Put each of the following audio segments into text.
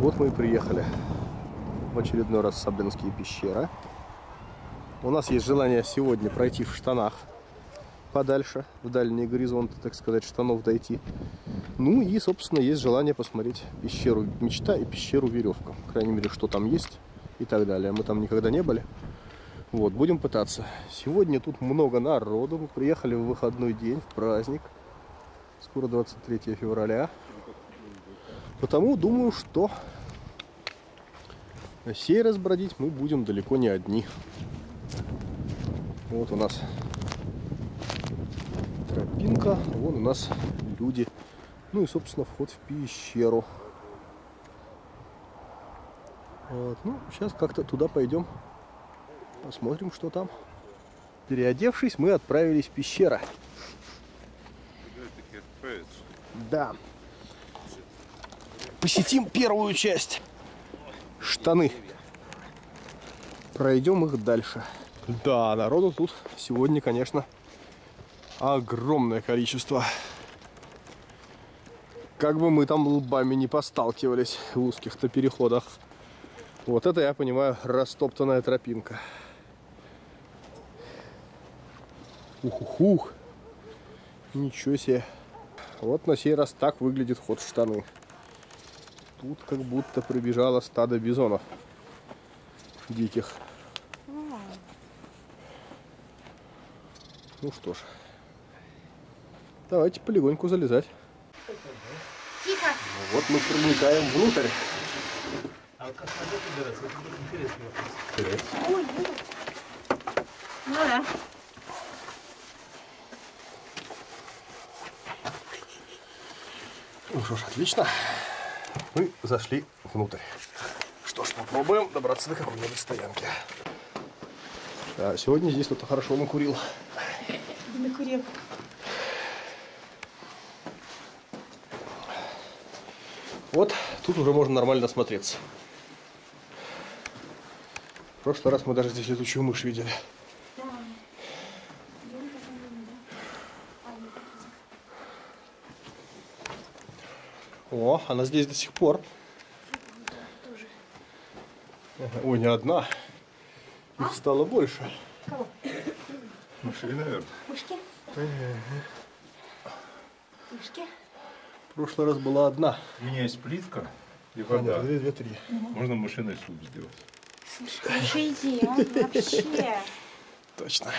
Вот мы и приехали в очередной раз Саблинские пещеры. У нас есть желание сегодня пройти в штанах подальше, в дальние горизонты, так сказать, штанов дойти. Ну и, собственно, есть желание посмотреть пещеру Мечта и пещеру Веревка. По крайней мере, что там есть и так далее. Мы там никогда не были. Вот, будем пытаться. Сегодня тут много народу. Мы приехали в выходной день, в праздник. Скоро 23 февраля. Потому думаю, что сей раз бродить мы будем далеко не одни. Вот у нас тропинка, вон у нас люди. Ну и, собственно, вход в пещеру. Вот. Ну, сейчас как-то туда пойдем. Посмотрим, что там. Переодевшись, мы отправились в пещеру. Да. Посетим первую часть. Штаны. Пройдем их дальше. Да, народу тут сегодня, конечно, огромное количество. Как бы мы там лбами не посталкивались в узких-то переходах. Вот это, я понимаю, растоптанная тропинка. Ух-ух-ух. Ничего себе. Вот на сей раз так выглядит ход в штаны. Тут как будто прибежало стадо бизонов диких. Ну что ж, давайте полегоньку залезать. Тихо. Ну вот мы проникаем внутрь. А как надо выбираться? Это интересный вопрос. Ой, ой. Ну да. Ну что ж, отлично. Мы зашли внутрь. Что ж, попробуем добраться до какой-нибудь стоянки. Да, сегодня здесь кто-то хорошо накурил. Накурил. Вот тут уже можно нормально осмотреться. В прошлый раз мы даже здесь летучую мышь видели. О, она здесь до сих пор. Ага, Ой, не одна. Их стало больше. Кого? Мышей, наверное. Мышки? Мышки? В прошлый раз была одна. У меня есть плитка и А, вода. нет, две, две, три. Можно мышиный суп сделать. Слушай, хорошая идея. Он вообще. Точно.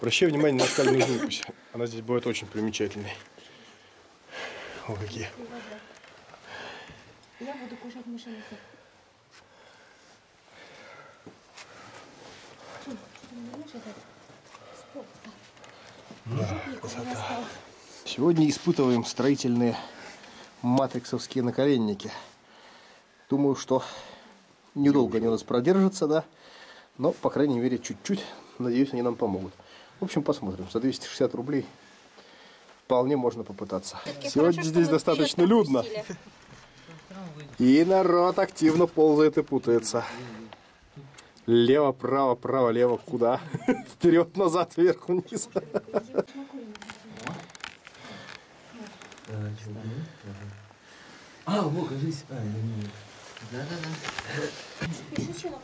Обращай внимание на скальную живопись. Она здесь будет очень примечательной. О, какие. Я буду кушать мышиный суп. Меня стал. Сегодня испытываем строительные матриксовские наколенники. Думаю, что недолго они у нас продержатся, да. Но, по крайней мере, чуть-чуть. Надеюсь, они нам помогут. В общем, посмотрим. За 260 рублей вполне можно попытаться. Сегодня хорошо, здесь мы достаточно людно. И народ активно ползает и путается. Лево, право, право, лево, куда? Вперед, назад, вверх, вниз. А, вот, кажись. А, нет. Да-да-да.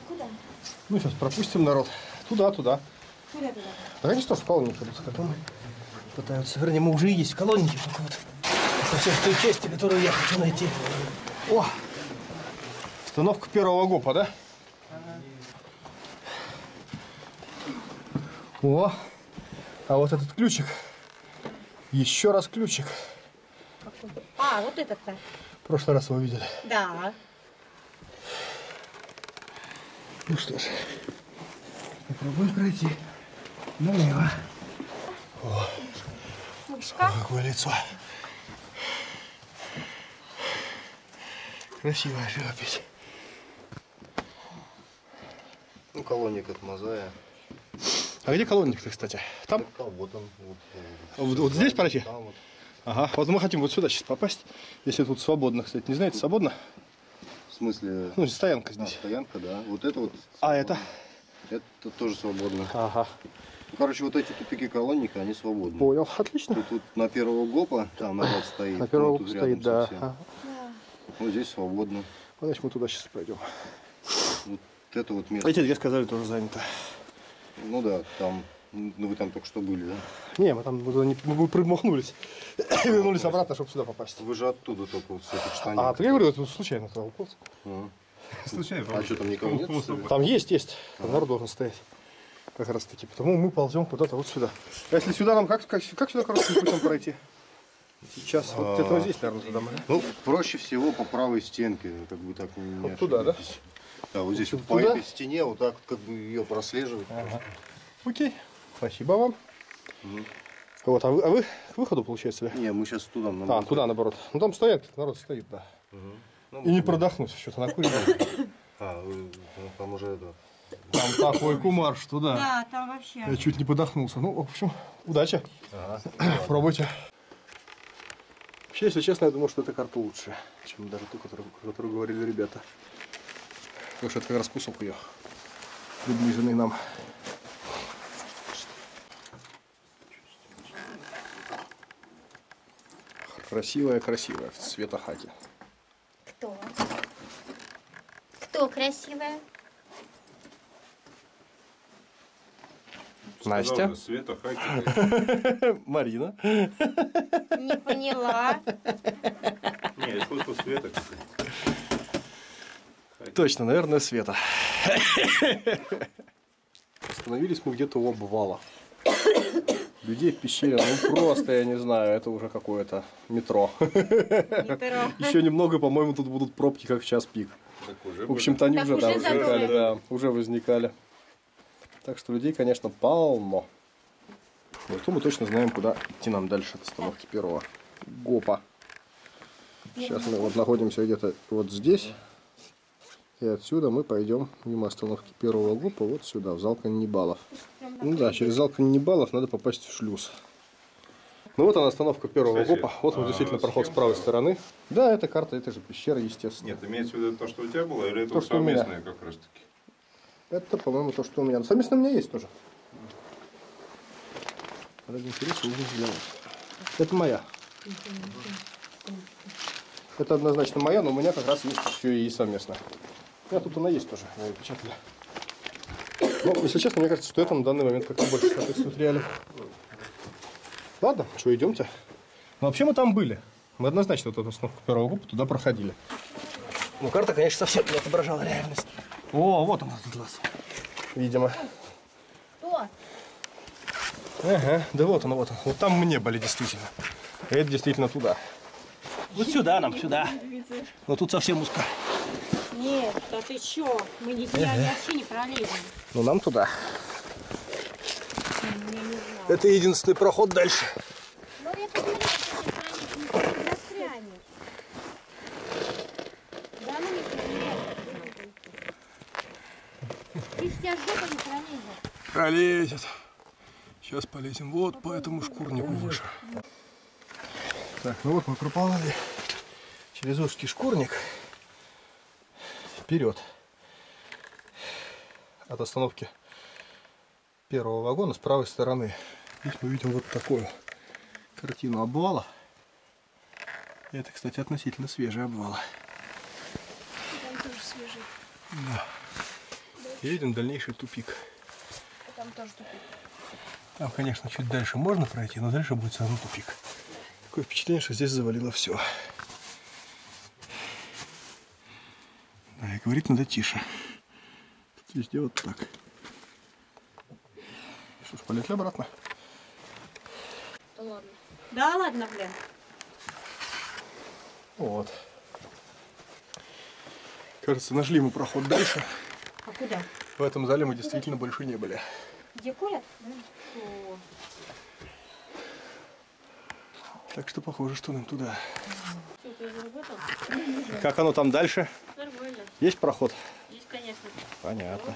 Куда? Ну, сейчас пропустим народ. Туда, туда. Куда туда? Да они что в колоннике идут, потом пытаются. Вернее, мы уже и есть в колоннике, только вот совсем в той части, которую я хочу найти. О! Остановка первого ГОПа, да? О! А вот этот ключик. Еще раз ключик. А, вот этот-то. В прошлый раз его видели. Да. Ну что ж, попробуем пройти налево. Мышка. Какое лицо. Красивая живопись. Ну, колонник от Мазая. А где колонник-то, кстати? Там? А вот он. Вот, Вот, вот здесь пройти? Там вот. Ага, вот мы хотим вот сюда сейчас попасть, если тут свободно, кстати. Не знаете, свободно? В смысле, Ну, стоянка а, здесь. стоянка, да. Вот это вот. А это? Это тоже свободно. Ага, короче, вот эти тупики колонника, они свободны. понял, отлично. Тут, тут на первого ГОПа, там народ стоит. На первого ну, тут стоит, рядом да. совсем. Ага. Вот здесь свободно. Значит, мы туда сейчас пройдем. Вот это вот место. Эти, где сказали, тоже занято. Ну да, там, ну вы там только что были, да? Не, мы там мы, туда не, мы промахнулись. И вернулись обратно, чтобы сюда попасть. Вы же оттуда только вот с этих штанин. А, так я говорю, это случайно туда уполз. А. Случайно. А что, там никого нет? Там есть, есть. Там народ должен стоять. Как раз таки. Потому мы ползем куда-то вот сюда. А если сюда нам как, как, как сюда коротким путем пройти? Сейчас. Вот где-то вот здесь, наверное, туда мы. Ну, проще всего по правой стенке, как бы так не Вот туда, да? Да, вот здесь вот по этой стене вот так как бы ее прослеживать. Окей. Спасибо вам. Мгм. Вот, а вы, а вы к выходу, получается, ли? Не, мы сейчас туда. А, надо- туда, наоборот. Ну, там стоят, народ стоит, да. Ну, И не продохнуть, что-то накурили. А, ну, там уже это. Там такой кумарш туда. Да, там вообще. Я чуть не подохнулся. Ну, в общем, удачи. Пробуйте. Вообще, если честно, я думаю, что эта карта лучше, чем даже ту, которую, которую говорили ребята. Потому что это как раз кусок ее, приближенный нам. Красивая, красивая, в цвета хаки. Кто? Кто красивая? Настя. Света, Хаки. Марина. Не поняла. Не, я слышал Света. Точно, наверное, Света. Остановились мы где-то у обвала. Людей в пещере, ну просто, я не знаю, это уже какое-то метро. Метро. Еще немного, по-моему, тут будут пробки, как в час пик. Так уже В общем-то, они Так уже, да, возникали, да, уже возникали. Так что людей, конечно, полно. Зато мы точно знаем, куда идти нам дальше от остановки первого ГОПа. Сейчас мы вот находимся где-то вот здесь. И отсюда мы пойдем мимо остановки первого ГОПа вот сюда, в зал каннибалов. Ну да, через зал каннибалов надо попасть в шлюз. Ну вот она остановка первого Кстати, ГОПа. Вот он а действительно проход с правой стороны. Да, это карта этой же пещеры, естественно. Нет, имеется в виду то, что у тебя было, или это То, совместное как раз таки? Это, по-моему, то, что у меня. Совместно у меня есть тоже. Ради интереса. Это моя. Это однозначно моя, но у меня как раз есть еще и совместная. У меня тут она есть тоже, мы ее печатали. Но, если честно, мне кажется, что это на данный момент как-то больше соответствует реалиям. Ладно, что, идемте. Ну, вообще мы там были. Мы однозначно вот эту остановку первого группы туда проходили. Ну, карта, конечно, совсем не отображала реальность. О, вот он этот лаз. Видимо. Кто? Ага, да вот он, вот он. Вот там мы не были действительно. Это действительно туда. Вот сюда нам, сюда. Но тут совсем узко. Нет, да ты чё? Мы никуда вообще не пролезем. Ну нам туда. Это единственный проход дальше. Ну, я посмотрю, что ты пролезешь. Не застрянешь. Да ну не пролезешь. Ты ж тебя жопа не пролезешь. Пролезет. Сейчас полезем вот по этому шкурнику выше. Так, ну вот мы проползли через узкий шкурник вперед от остановки первого вагона с правой стороны. Здесь мы видим вот такую картину обвала. Это, кстати, относительно свежий обвал. Там тоже свежий. И видим дальнейший тупик. Там тоже тупик. Там, конечно, чуть дальше можно пройти, но дальше будет все равно тупик. Такое впечатление, что здесь завалило все. Да, и говорить надо тише. Тут везде вот так. Что ж, полетели обратно. Да ладно. Да ладно, блин. Вот. Кажется, нашли мы проход дальше. А куда? В этом зале мы действительно больше не были. Где курят? Так что похоже, что нам туда. Как оно там дальше? Нормально. Есть проход? Есть, конечно. Понятно.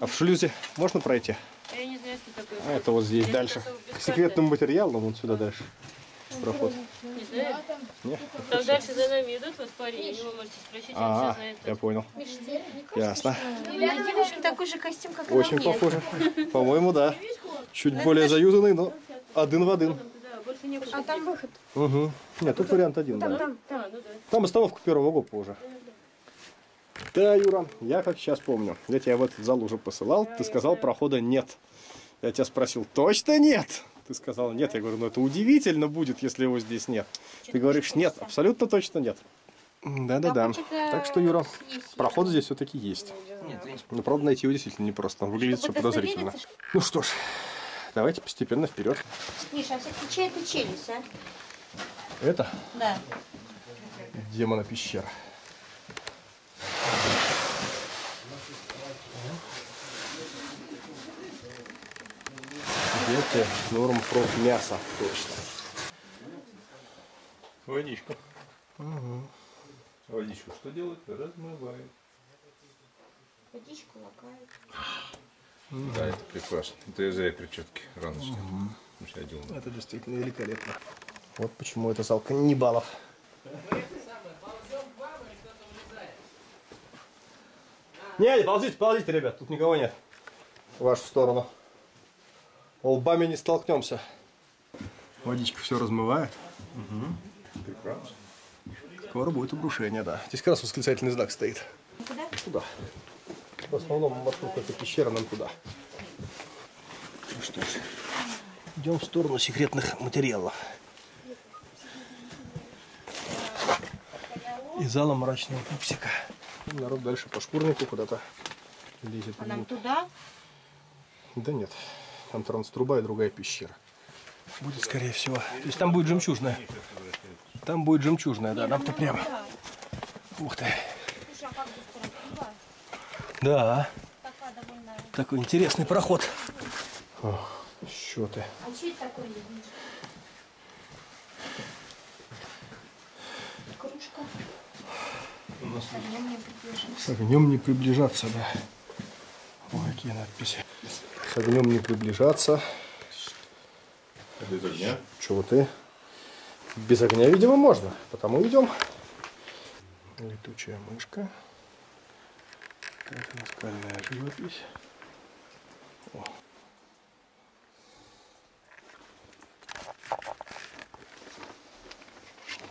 А в шлюзе можно пройти? Я не знаю, что такое. А это вот здесь Я дальше. К секретному материалу вон сюда дальше. Проход. Не знаю. Не? Там дальше за нами идут вот парень, его можете спросить, он А, все знает. я понял. Ясно. Девушек такой же костюм, как Очень похоже. По-моему, да. Чуть более заюзанный, но один в один. А там выход. Угу. Нет, тут вариант один, Там, да. там, там. А, ну. Там остановка первого ГОПа уже. Да, Юра, я как сейчас помню. Я тебя в этот зал уже посылал, ты сказал, прохода нет. Я тебя спросил, точно нет? Ты сказал, нет. Я говорю, ну это удивительно будет, если его здесь нет. Ты говоришь, нет, абсолютно точно нет. Да-да-да. Так что, Юра, проход здесь все-таки есть. Но, правда, найти его действительно непросто. Он выглядит все подозрительно. Ну что ж, давайте постепенно вперед. Миша, а все-таки чья это челюсть, а? Это Да. демона пещера. Где-то норм проф мясо точно. Водичку. Водичку что делают? Размывают. Водичку лакают. Да, это прекрасно. Это я зря перчатки рано снял. Одел. Это действительно великолепно. Вот почему это зал каннибалов. Не ползите, ползите, ребят, тут никого нет. В вашу сторону. Лбами не столкнемся. Водичка все размывает. Прекрасно. Скоро будет обрушение, да. Здесь как раз восклицательный знак стоит. Куда? Туда. В основном маршрут этой пещеры нам туда. Ну что ж, идем в сторону секретных материалов. И зала мрачного пупсика. Народ дальше по шкурнику куда-то лезет. А нам туда? Да нет, там транструба и другая пещера. Будет, скорее всего. То есть там будет жемчужная. Там будет жемчужная, да, нам-то прямо. Ух ты. А? Да, такой интересный проход. Счеты. А что это такое? Кружка. С огнем не придерживайся. С огнем не приближаться, да. Ой, какие надписи. С огнем не приближаться. Без огня. Чего ты? Без огня, видимо, можно. Потому идем. Летучая мышка. Какая наскальная живопись. О.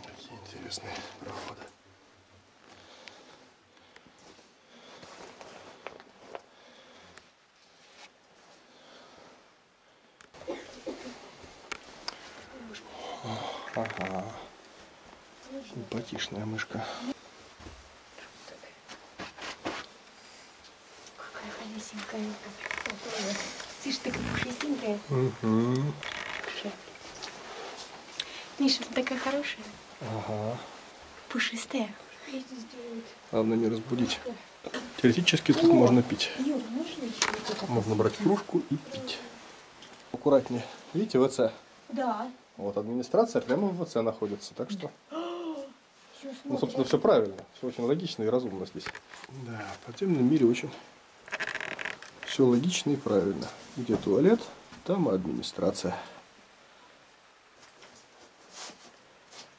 Какие интересные проходы. Ага. Симпатичная мышка. Какая холесенькая. Слышь, ты как пушистенькая. Угу. Миша, ты такая хорошая. Ага. Пушистая. Главное не разбудить. Теоретически тут можно пить. Можно брать кружку и пить. Аккуратнее. Видите, ВЦ. Да. Вот администрация прямо в ВЦ находится. Так что, ну, собственно, все правильно. Все очень логично и разумно здесь. Да, в подземном мире очень все логично и правильно. Где туалет, там и администрация.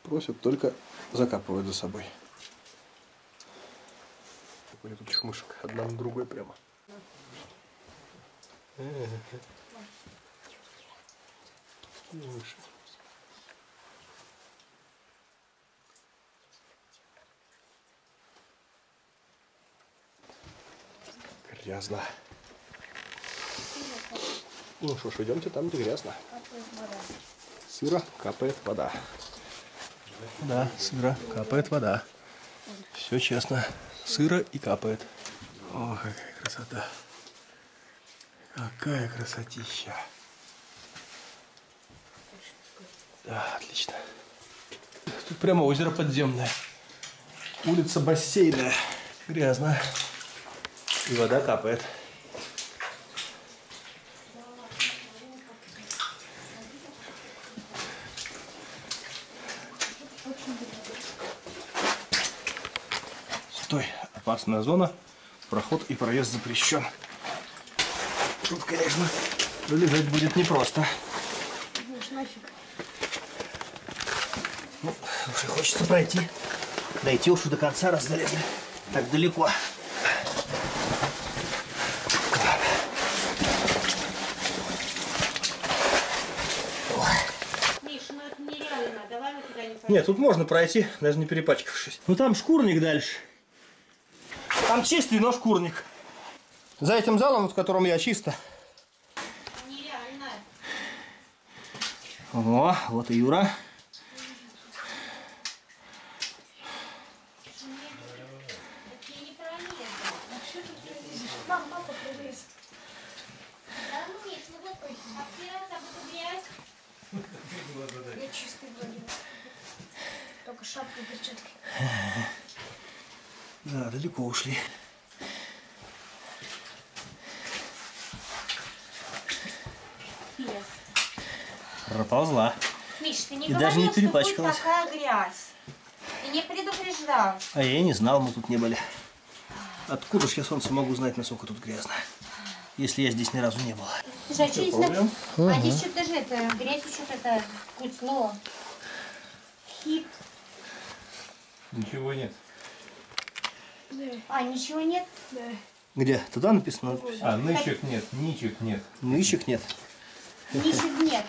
Просят только закапывать за собой. Сколько летучих мышек. Одна на другой прямо. Мыши. Грязно. Ну что ж, идемте там, где грязно. Сыра капает вода. Да, сыра капает вода. Все честно. Сыра и капает. О, какая красота. Какая красотища. Да, отлично. Тут прямо озеро подземное. Улица бассейная. Грязно. И вода капает. Стой, опасная зона. Проход и проезд запрещен. Тут, конечно, залезать будет непросто. Ну, слушай, хочется пройти. Дойти уж до конца раз залезли. Так далеко. Миш, ну это Нет, тут можно пройти, даже не перепачкавшись. Ну там шкурник дальше. Там чистый, но шкурник. За этим залом, в котором я чисто. Нереально. О, вот и Юра. Так я не пролезу. Ну что тут пролезешь? Мам, папа пролез. Да ну нет, ну вот обтираться, об эту грязь. Я чистый вроде. Только шапку и перчатки. Да, далеко ушли. Пес. Проползла. Миш, ты не И говорил, даже не перепачкалась. такая грязь. Ты не предупреждал. А я и не знал, мы тут не были. Откуда ж я солнце могу знать, насколько тут грязно? Если я здесь ни разу не был. Слушай, а что здесь на- А здесь что-то же это, грязь что-то это, слово. Хит. Ничего нет. А, ничего нет? Где? Туда написано? А, нычек нет, ничек нет. Нычек нет. Ничего нет.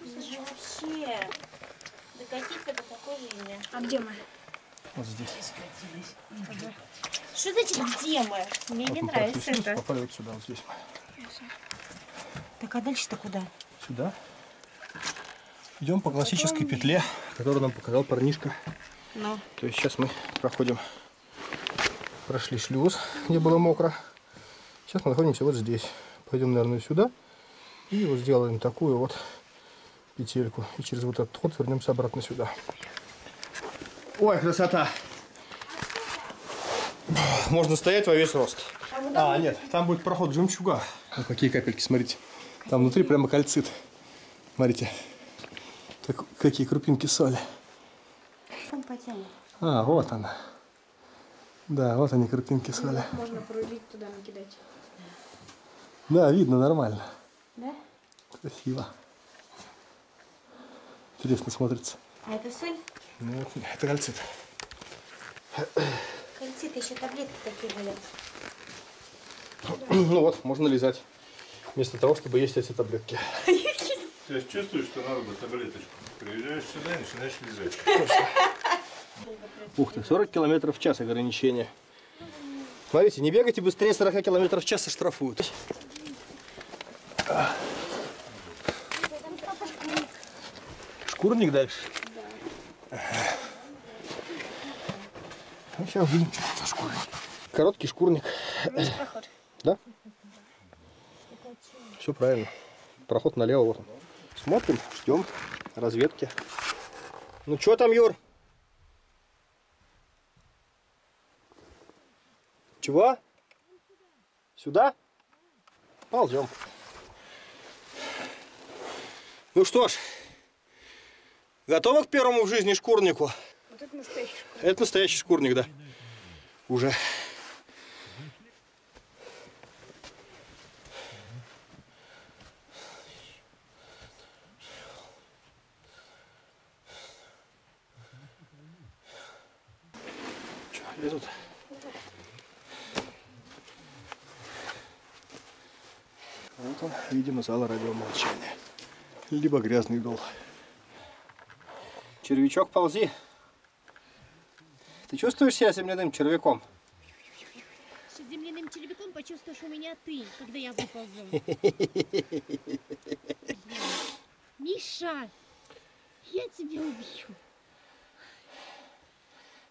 Это же вообще докатиться до такой жизни. А где мы? Вот здесь. Что значит где мы? Мне не нравится это. Попали вот сюда, вот здесь. Так а дальше-то куда? Сюда. Идем по классической петле, которую нам показал парнишка. Ну. То есть сейчас мы проходим, прошли шлюз, где было мокро. Сейчас мы находимся вот здесь. Пойдем, наверное, сюда. И вот сделаем такую вот петельку. И через вот этот ход вернемся обратно сюда. Ой, красота! Можно стоять во весь рост. А, нет, там будет проход жемчуга. Вот какие капельки, смотрите. Там внутри прямо кальцит. Смотрите, как- какие крупинки соли. Он потянет. А, вот она. Да, вот они, крупинки соли. Можно пролить туда накидать. Да, видно нормально. Да? Красиво. Интересно смотрится. А это соль? Ну, это кальцит. Кальцит, еще таблетки такие были. Ну вот, можно лизать. Вместо того, чтобы есть эти таблетки. Есть чувствуешь, что надо бы таблеточку. Приезжаешь сюда и начинаешь лежать. Ух ты, 40 километров в час ограничение. Смотрите, не бегайте быстрее 40 километров в час и штрафуют. Шкурник дальше? Ну, сейчас увидим, что это за шкурник. Короткий шкурник. Да? Все правильно. Проход налево, вот он. Смотрим, ждем разведки. Ну что там, Юр? Чего? Сюда? Ползем. Ну что ж, готовы к первому в жизни шкурнику? Вот это настоящий шкура. Это настоящий шкурник, да. Уже. Чё, лезут? Вот он, видимо, зал радиомолчания. Либо грязный дол. Червячок, ползи. Ты чувствуешь себя земляным червяком? С земляным червяком почувствуешь у меня ты, когда я выползу. Миша, я тебя убью.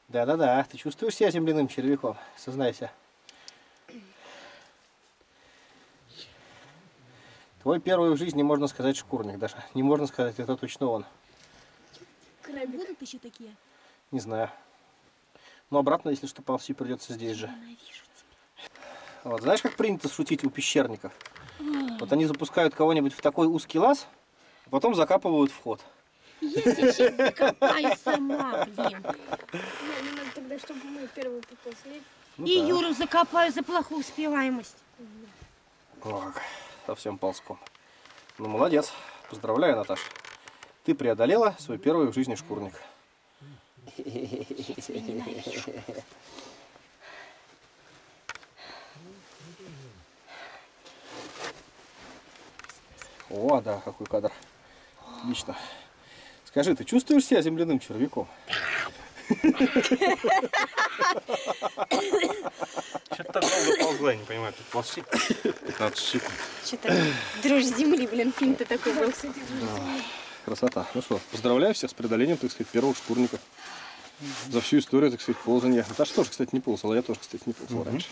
Да-да-да, ты чувствуешь себя земляным червяком? Сознайся. Твой первый в жизни, можно сказать, шкурник даже. Не можно сказать, это точно он. Будут еще такие? Не знаю. Но обратно, если что, ползти придется здесь же. Вот, знаешь, как принято шутить у пещерников? Вот они запускают кого-нибудь в такой узкий лаз, а потом закапывают вход. Я тебя сейчас закопаю сама, блин. Не, ну надо тогда, чтобы мы первые поползли. Ну И да. Юру закопаю за плохую успеваемость. О, как, совсем ползком. Ну, молодец. Поздравляю, Наташа. Ты преодолела свой первый в жизни шкурник. О, да, какой кадр. Отлично. Скажи, ты чувствуешь себя земляным червяком? Что-то так долго ползла, я не понимаю, тут ползти 15 секунд. Что-то дрожь земли, блин, фильм-то такой был. Красота. Ну что, поздравляю всех с преодолением, так сказать, первого шкурника. За всю историю, так сказать, ползания. Наташа тоже, кстати, не ползала. Я тоже, кстати, не ползал раньше.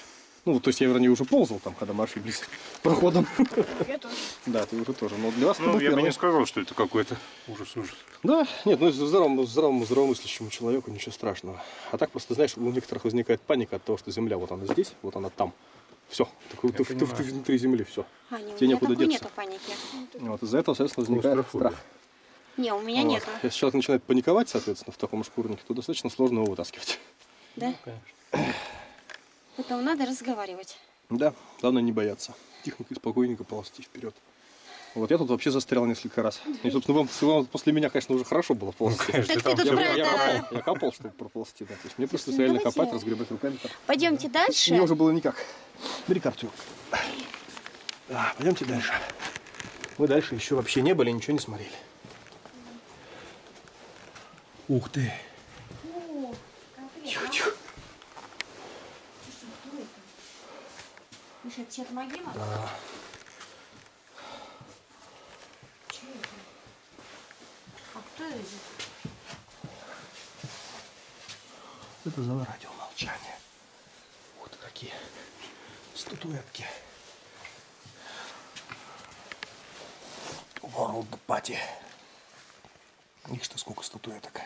Ну, то есть я, вернее, уже ползал там, когда мы ошиблись проходом. Я тоже. Да, ты уже тоже. Но для вас это Ну, я бы не сказал, что это какой-то ужас-ужас. Да, нет, ну здоровому, здоровому, здравомыслящему человеку ничего страшного. А так просто, знаешь, у некоторых возникает паника от того, что земля вот она здесь, вот она там. Все, ты, ты- ты- ты внутри земли, все. А, не, у Тебе меня некуда деться. нету паники. Вот из-за этого, соответственно, возникает страх. Не, у меня Вот. нету. Если человек начинает паниковать, соответственно, в таком шкурнике, то достаточно сложно его вытаскивать. Да? Поэтому надо разговаривать. Да, главное не бояться. Тихонько и спокойненько ползти вперед. Вот я тут вообще застрял несколько раз. И, собственно, вам, вам после меня, конечно, уже хорошо было ползти. Конечно, Так там ты тут Я, я копал, я копал, чтобы проползти, да. То есть мне пришлось Ну, реально давайте. копать, разгребать руками. так. Пойдемте дальше. Мне уже было никак. Бери карту. Да, пойдемте дальше. Мы дальше еще вообще не были, ничего не смотрели. Ух ты. Тихо, тихо. Миша, это чья-то могила? Да. Чья это? А кто это? Это зал радиомолчания. Ух ты, какие статуэтки. World Party. Видишь ты, сколько статуэток.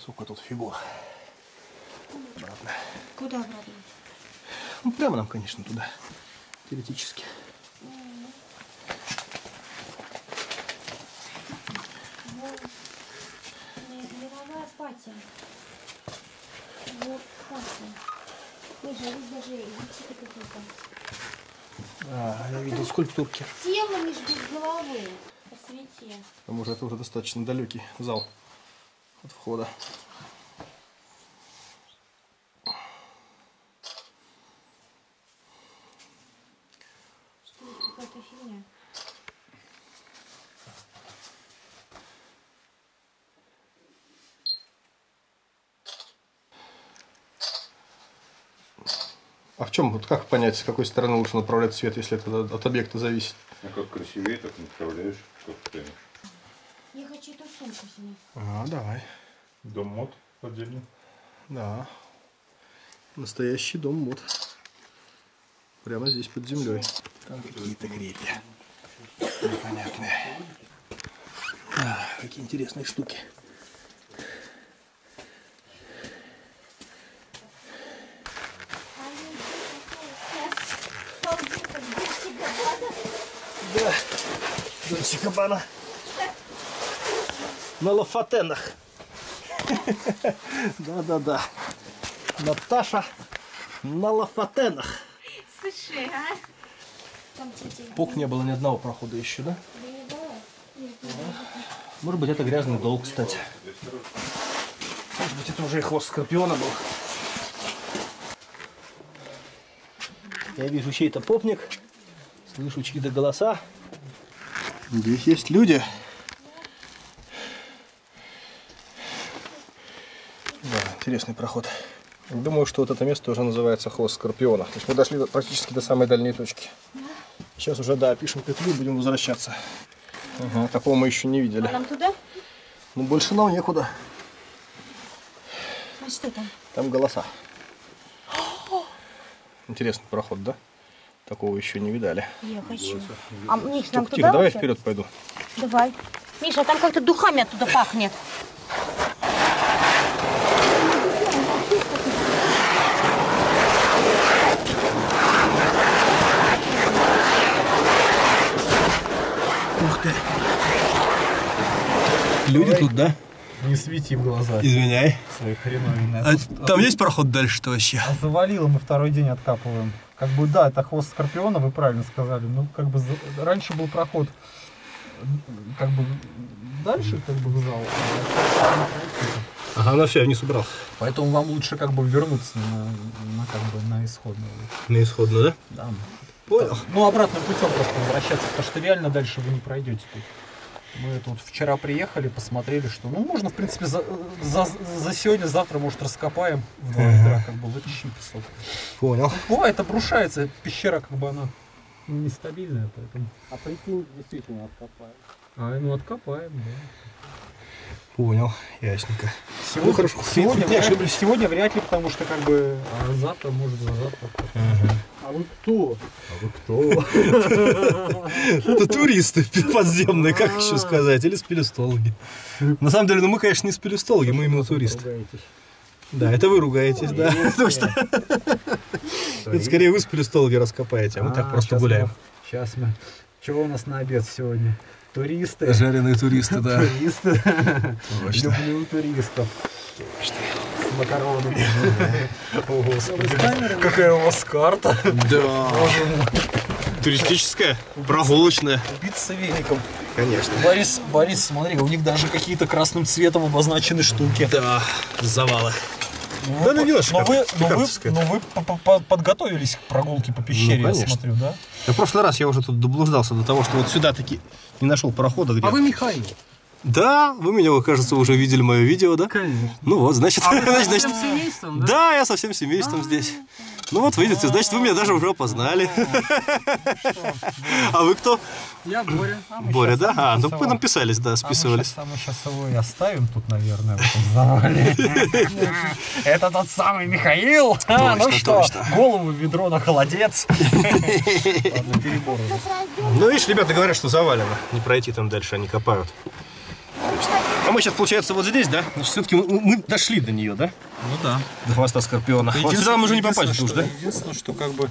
Сколько тут фигур. Обратно. Куда обратно? Ну, прямо нам, конечно, туда. Теоретически. Мировая. Вот даже. А, я видел скульптурки. Тело, Миш, без головы. Посвети. А может, это уже достаточно далекий зал от входа. Какая-то фигня? А в чем, вот как понять, с какой стороны лучше направлять свет, если это от от объекта зависит? А как красивее, так направляешь, как ты. Я хочу эту сумку снять. А, давай. Дом мод отдельно. Да. Настоящий дом мод. Прямо здесь под землей. Там какие-то гребли. Непонятные. А, какие интересные штуки. Да, Дольче Габбана. На лафатенах. Да-да-да. Наташа на лафатенах. Слушай, а? Пок не было ни одного прохода еще, да? не было? Может быть, это грязный долг, кстати. Может быть, это уже и хвост скорпиона был. Я вижу чей-то попник, слышу чьи-то голоса. Здесь есть люди. Да, интересный проход. Думаю, что вот это место уже называется хвост скорпиона. То есть мы дошли до- практически до самой дальней точки. Сейчас уже, да, пишем петлю, будем возвращаться. Ага, такого мы еще не видели. А нам туда? Ну, больше нам некуда. А что там? Там голоса. Интересный проход, да? Такого еще не видали. Я хочу. А, Миш, нам Тихо, туда тихо, давай вообще? вперед пойду. Давай. Миша, там как-то духами оттуда пахнет. Ты. Люди тут, да? Не свети в глаза Извиняй. свои хреновины. А там есть проход дальше-то вообще? А завалило, мы второй день откапываем. Как бы да, это хвост скорпиона, вы правильно сказали. Ну, как бы за- раньше был проход как бы дальше, как бы в зал. Ага, ну все, я вниз убрал. Поэтому вам лучше как бы вернуться на, на как бы на исходную. На исходную, да? Да. Понял. Ну, обратным путем просто возвращаться, потому что реально дальше вы не пройдете тут. Мы тут вчера приехали, посмотрели, что ну можно, в принципе, за, за, за сегодня, завтра, может, раскопаем в два ведра, как бы вытащим песок. Понял. Бывает, обрушается пещера, как бы она нестабильная, поэтому. А прикинь, действительно откопаем. А, ну откопаем, да. Понял. Ясненько. Сегодня, Ну, хорошо. сегодня, Не вряд, ошиблись. сегодня вряд ли, потому что как бы а завтра, может, за завтра. А вы кто? Это туристы подземные, как еще сказать, или спелеологи. На самом деле, ну мы, конечно, не спелеологи, мы именно туристы. Да, это вы ругаетесь, да. Точно. Это скорее вы спелеологи раскопаете, а мы так просто гуляем. Сейчас мы. Чего у нас на обед сегодня? Туристы. Жареные туристы, да. Туристы. Точно. Люблю туристов. С макаронами. О, Господи, какая у вас карта. Да. Туристическая, прогулочная. Пицца веником. Конечно. Борис, Борис, смотри, у них даже какие-то красным цветом обозначены штуки. Да, завалы. Ну, Да, вы- ну, немножко но вы, но вы, но вы по- по- по- подготовились к прогулке по пещере, Ну, я конечно. смотрю, да? В прошлый раз я уже тут доблуждался до того, что вот сюда таки не нашел парохода где. А вы Михаил? Да, вы меня, кажется, уже видели мое видео, да? Конечно. Ну вот, значит, значит, значит, Всем семейством, да? да, я со всем семейством здесь. Ну вот, видите, значит, вы меня даже уже опознали. А вы кто? Я Боря. Боря, да? А, ну вы нам писались, да, списывались. А мы сейчас его и оставим тут, наверное, в этом завале. Это тот самый Михаил. А, Ну что, голову ведро на холодец. Ладно, перебор уже. Ну, видишь, ребята говорят, что завалено. Не пройти там дальше, они копают. Мы сейчас, получается, вот здесь, да? Все-таки мы, мы дошли до нее, да? Ну да. До хвоста Скорпиона. Вот сюда нам уже не попасть уж, да? Единственное, что как бы...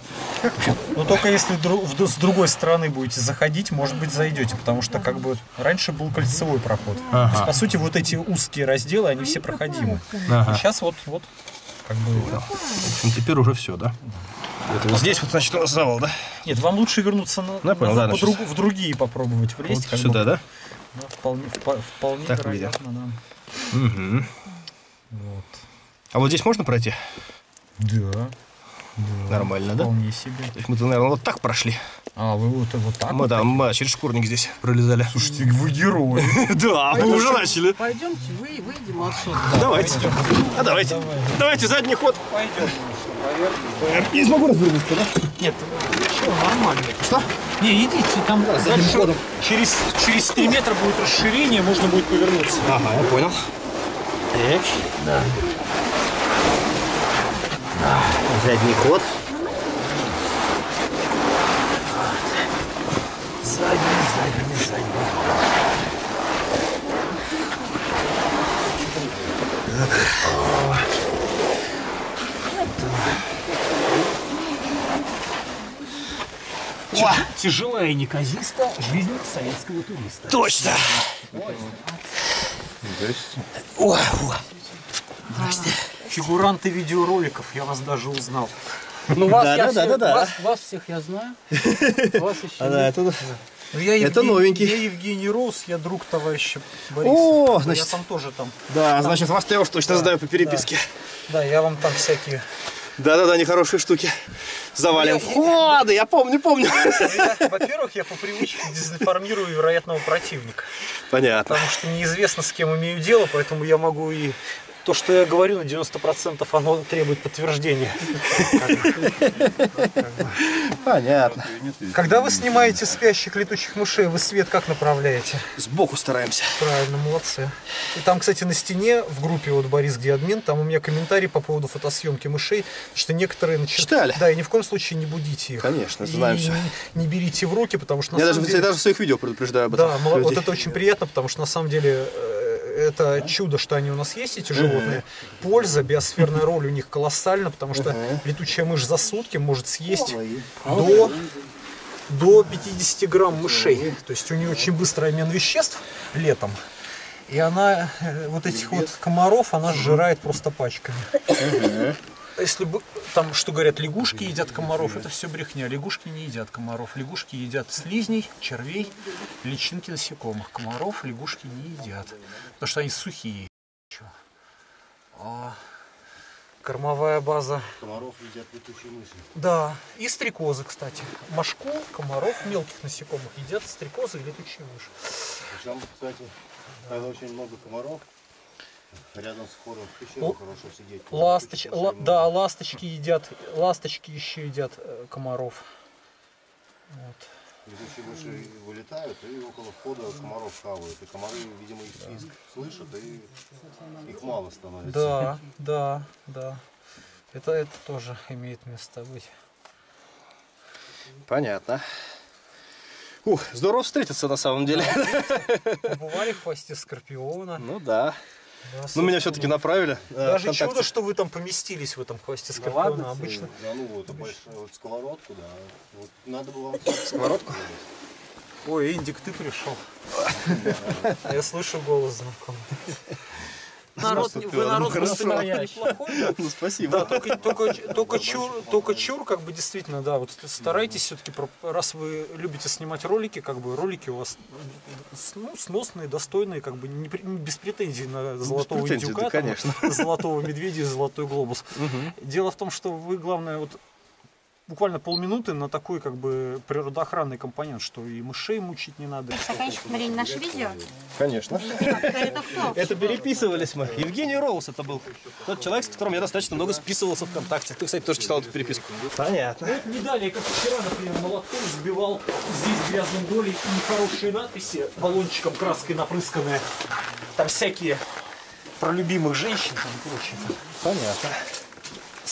Ну только если дру- с другой стороны будете заходить, может быть, зайдете, потому что как бы раньше был кольцевой проход. То есть, по сути, вот эти узкие разделы, они все проходимы. Ага. А сейчас вот, вот, как бы... В общем, теперь уже все, да? Это вот здесь вот, значит, у нас завал, да? Нет, вам лучше вернуться на, Ну, понял, назад, да, по друг- в другие попробовать влезть. Вот как сюда, бы. да? Да, вполне, впо- вполне Так вероятно, да. Угу. Вот. А вот здесь можно пройти? Да, Нормально, да? вполне себе. То есть мы-то, наверное, вот так прошли. А, вы вот, вот так Мы, вот? да, мы через шкурник здесь пролезали. Слушайте, вы герои. Да, мы уже начали. Пойдемте, вы, выйдем отсюда. Давайте. А давайте. Давайте задний ход. Пойдем. Не смогу развернуться, да? Нет, ничего, нормально. Что? Не, идите, там дальше через, через 3 метра будет расширение, можно будет повернуться. Ага, я понял. Так. Да. Задний ход. Задний, задний, задний. Тяжелая и неказиста жизнь советского туриста. Точно. Здрасте. О, о. Здрасте. Фигуранты видеороликов, я вас даже узнал. Ну, вас, Да, я да, всех, да, да. Вас, вас всех я знаю. Вас еще А, да, это... Ну, я Это Евгений- новенький. Я Евгений Роуз, я друг товарища Бориса. О, Я значит- там тоже там. Да, значит, вас я уж точно знаю по переписке. Да, я вам там всякие... Да-да-да, нехорошие штуки. Завалим Я- входы, я помню, помню. Во-первых, я по привычке дезинформирую вероятного противника. Понятно. Потому что неизвестно, с кем имею дело, поэтому я могу и... То, что я говорю, на 90% оно требует подтверждения. Понятно. Когда вы снимаете спящих летучих мышей, вы свет как направляете? Сбоку стараемся. Правильно, молодцы. И там, кстати, на стене в группе вот Борис, где админ, там у меня комментарий по поводу фотосъемки мышей, что некоторые начинают... Читали? Да, и ни в коем случае не будите их. Конечно, знаем всё. Не, берите в руки, потому что Я даже, в своих видео предупреждаю об этом. Да, вот это очень приятно, потому что на самом деле э, это чудо, что они у нас есть, эти животные. Польза, биосферная роль у них колоссальна, потому что летучая мышь за сутки может съесть до, до 50 грамм мышей. То есть у нее очень быстрый обмен веществ летом. И она э, вот этих вот комаров, она сжирает просто пачками. Если бы там, что говорят, лягушки едят комаров, это все брехня. Лягушки не едят комаров. Лягушки едят слизней, червей, личинки насекомых. Комаров лягушки не едят. Потому что они сухие. А, Кормовая база. Комаров едят летучие мыши. Да, и стрекозы, кстати. Мошку, комаров, мелких насекомых едят стрекозы и летучие мыши. Причем, кстати, когда очень много комаров, рядом с пещеру Л- хорошо сидеть. Ласточ... Ла-. Да, ласточки едят, ласточки еще едят э, комаров. Вот. Летучие мыши вылетают и около входа комаров хавают. И комары, видимо, их свист слышат, и их мало становится. Да, да, да. Это, это тоже имеет место быть. Понятно. Ух, здорово встретиться на самом деле. Побывали в хвосте скорпиона. Ну да. Да, Ну меня все-таки направили. э, Даже ВКонтакте. чудо, что вы там поместились в этом хвосте скорпиона. Обычно. Да, ну вот, большая вот сковородку, да. Вот надо было вам Сковородку? Ой, Индик, ты пришел. А Я слышу голос знакомый. Народ, вы народ настоящий. Ну спасибо. Да, только, только, только, чур, только чур, как бы действительно, да, вот старайтесь все-таки, раз вы любите снимать ролики, как бы ролики у вас ну, сносные, достойные, как бы не, не без претензий на золотого претензий, индюка, да, там, конечно. золотого медведя и золотой глобус. Дело в том, что вы, главное, вот буквально полминуты на такой как бы природоохранный компонент, что и мышей мучить не надо. Стаканчик смотрели наше видео. Конечно. Это переписывались мы. Евгений Роуз это был. Тот человек, с которым я достаточно много списывался ВКонтакте. Ты, кстати, тоже читал эту переписку. Понятно. Не далее, как вчера, например, молотком сбивал здесь грязным долей и нехорошие надписи, баллончиком краской напрысканные. Там всякие про любимых женщин и прочее. Понятно.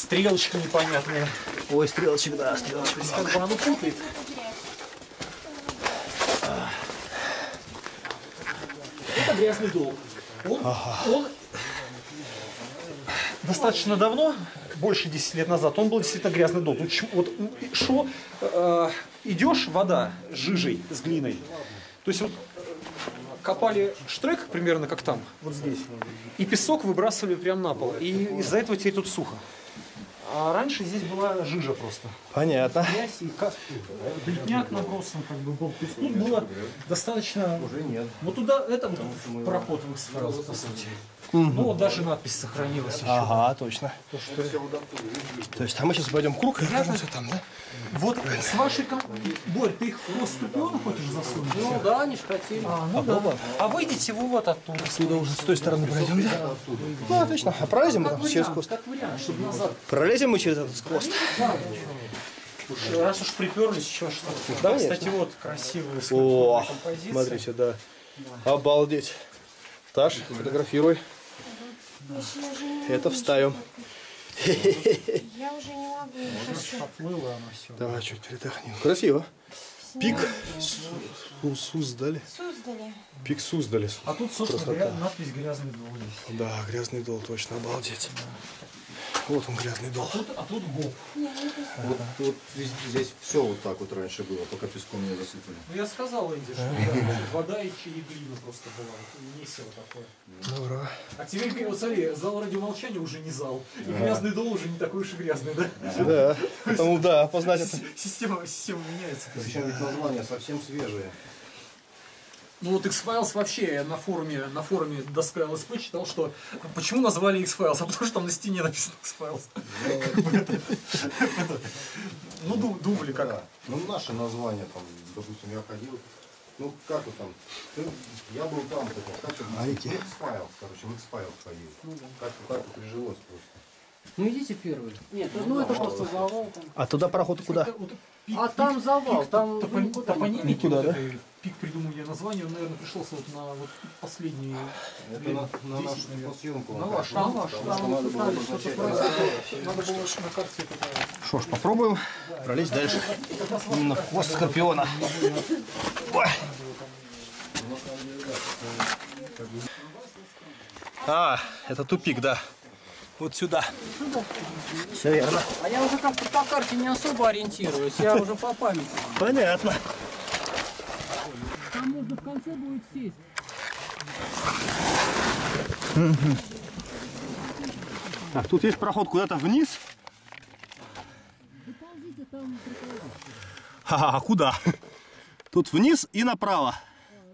Стрелочки непонятные. Ой, стрелочек, да, стрелочек. Как бы оно путает. Это грязный долг. Он, он достаточно давно, больше 10 лет назад, он был действительно грязный долг. Вот ч- Вот шо, э, идешь, вода с жижей, с глиной. То есть вот э, копали штрек примерно как там, вот здесь, и песок выбрасывали прямо на пол. И из-за этого теперь тут сухо. А раньше здесь была жижа просто Понятно. грязь и ка- плетняк набросан, как бы был. То есть тут было достаточно... Уже нет. Ну туда, это вот проход в X-Files, по сути. Ну вот даже надпись сохранилась еще. Ага, точно. То есть, а мы сейчас пойдем круг и окажемся там, да? Вот с вашей ком... Борь, ты их в хвост скорпиона хочешь засунуть? Ну да, они же хотели. А, ну да. А выйдите вы вот оттуда. Оттуда уже с той стороны пройдем, да? Ну, отлично. А пролезем мы там через хвост? Как вариант, чтобы назад. Пролезем мы через этот? Уж Раз уж приперлись, что что. Да, кстати, вот красивые О, композиции. смотрите, да. Обалдеть. Таш, фотографируй. Это вставим. Я уже не могу. Поплыло оно все. Давай чуть передохнем. Красиво. Пик Су- Суздали. Суздали. Пик Суздали. А тут, собственно говоря, надпись «Грязный дол». Да, грязный дол, точно, обалдеть. Вот он, грязный дол. Тут, а тут ГОП. Вот, вот здесь, здесь все вот так вот раньше было, пока песком не засыпали. Ну я сказал Энди, что да, вода и, ч- и глина просто была. Месиво такое. Ура. А теперь, вот смотри, зал радиомолчания уже не зал. И грязный дол уже не такой уж и грязный, да? Да, потому да, познать это. Система, система меняется. Причем ведь названия совсем свежие. Ну вот X-Files вообще я на форуме, на форуме доска ЛСП читал, что почему назвали X-Files, а потому что там на стене написано X-Files. Ну ду- думали как. Ну, наше название там, допустим, я ходил, ну, как вот там, я был там, как в X-Files, короче, в X-Files ходил. Как-то так вот прижилось просто. Ну идите первый. Нет, ну это просто завал там. А туда проход куда? А там завал, там Топони- никуда не топонимики Никуда, вот да? Пик придумывания названия, он, наверное, пришелся вот на вот последние Это на, на нашу съемку. На вашу, на на вашу. Потому что надо было обозначать. Надо было на карте это Что ж, попробуем пролезть дальше. Именно в хвост скорпиона. Ой. А, это тупик, да. Вот сюда. Все верно. А я уже как-то по карте не особо ориентируюсь, я уже по памяти. Понятно. Там можно в конце будет сесть. Так, тут есть проход куда-то вниз. Ха, а куда? Тут вниз и направо.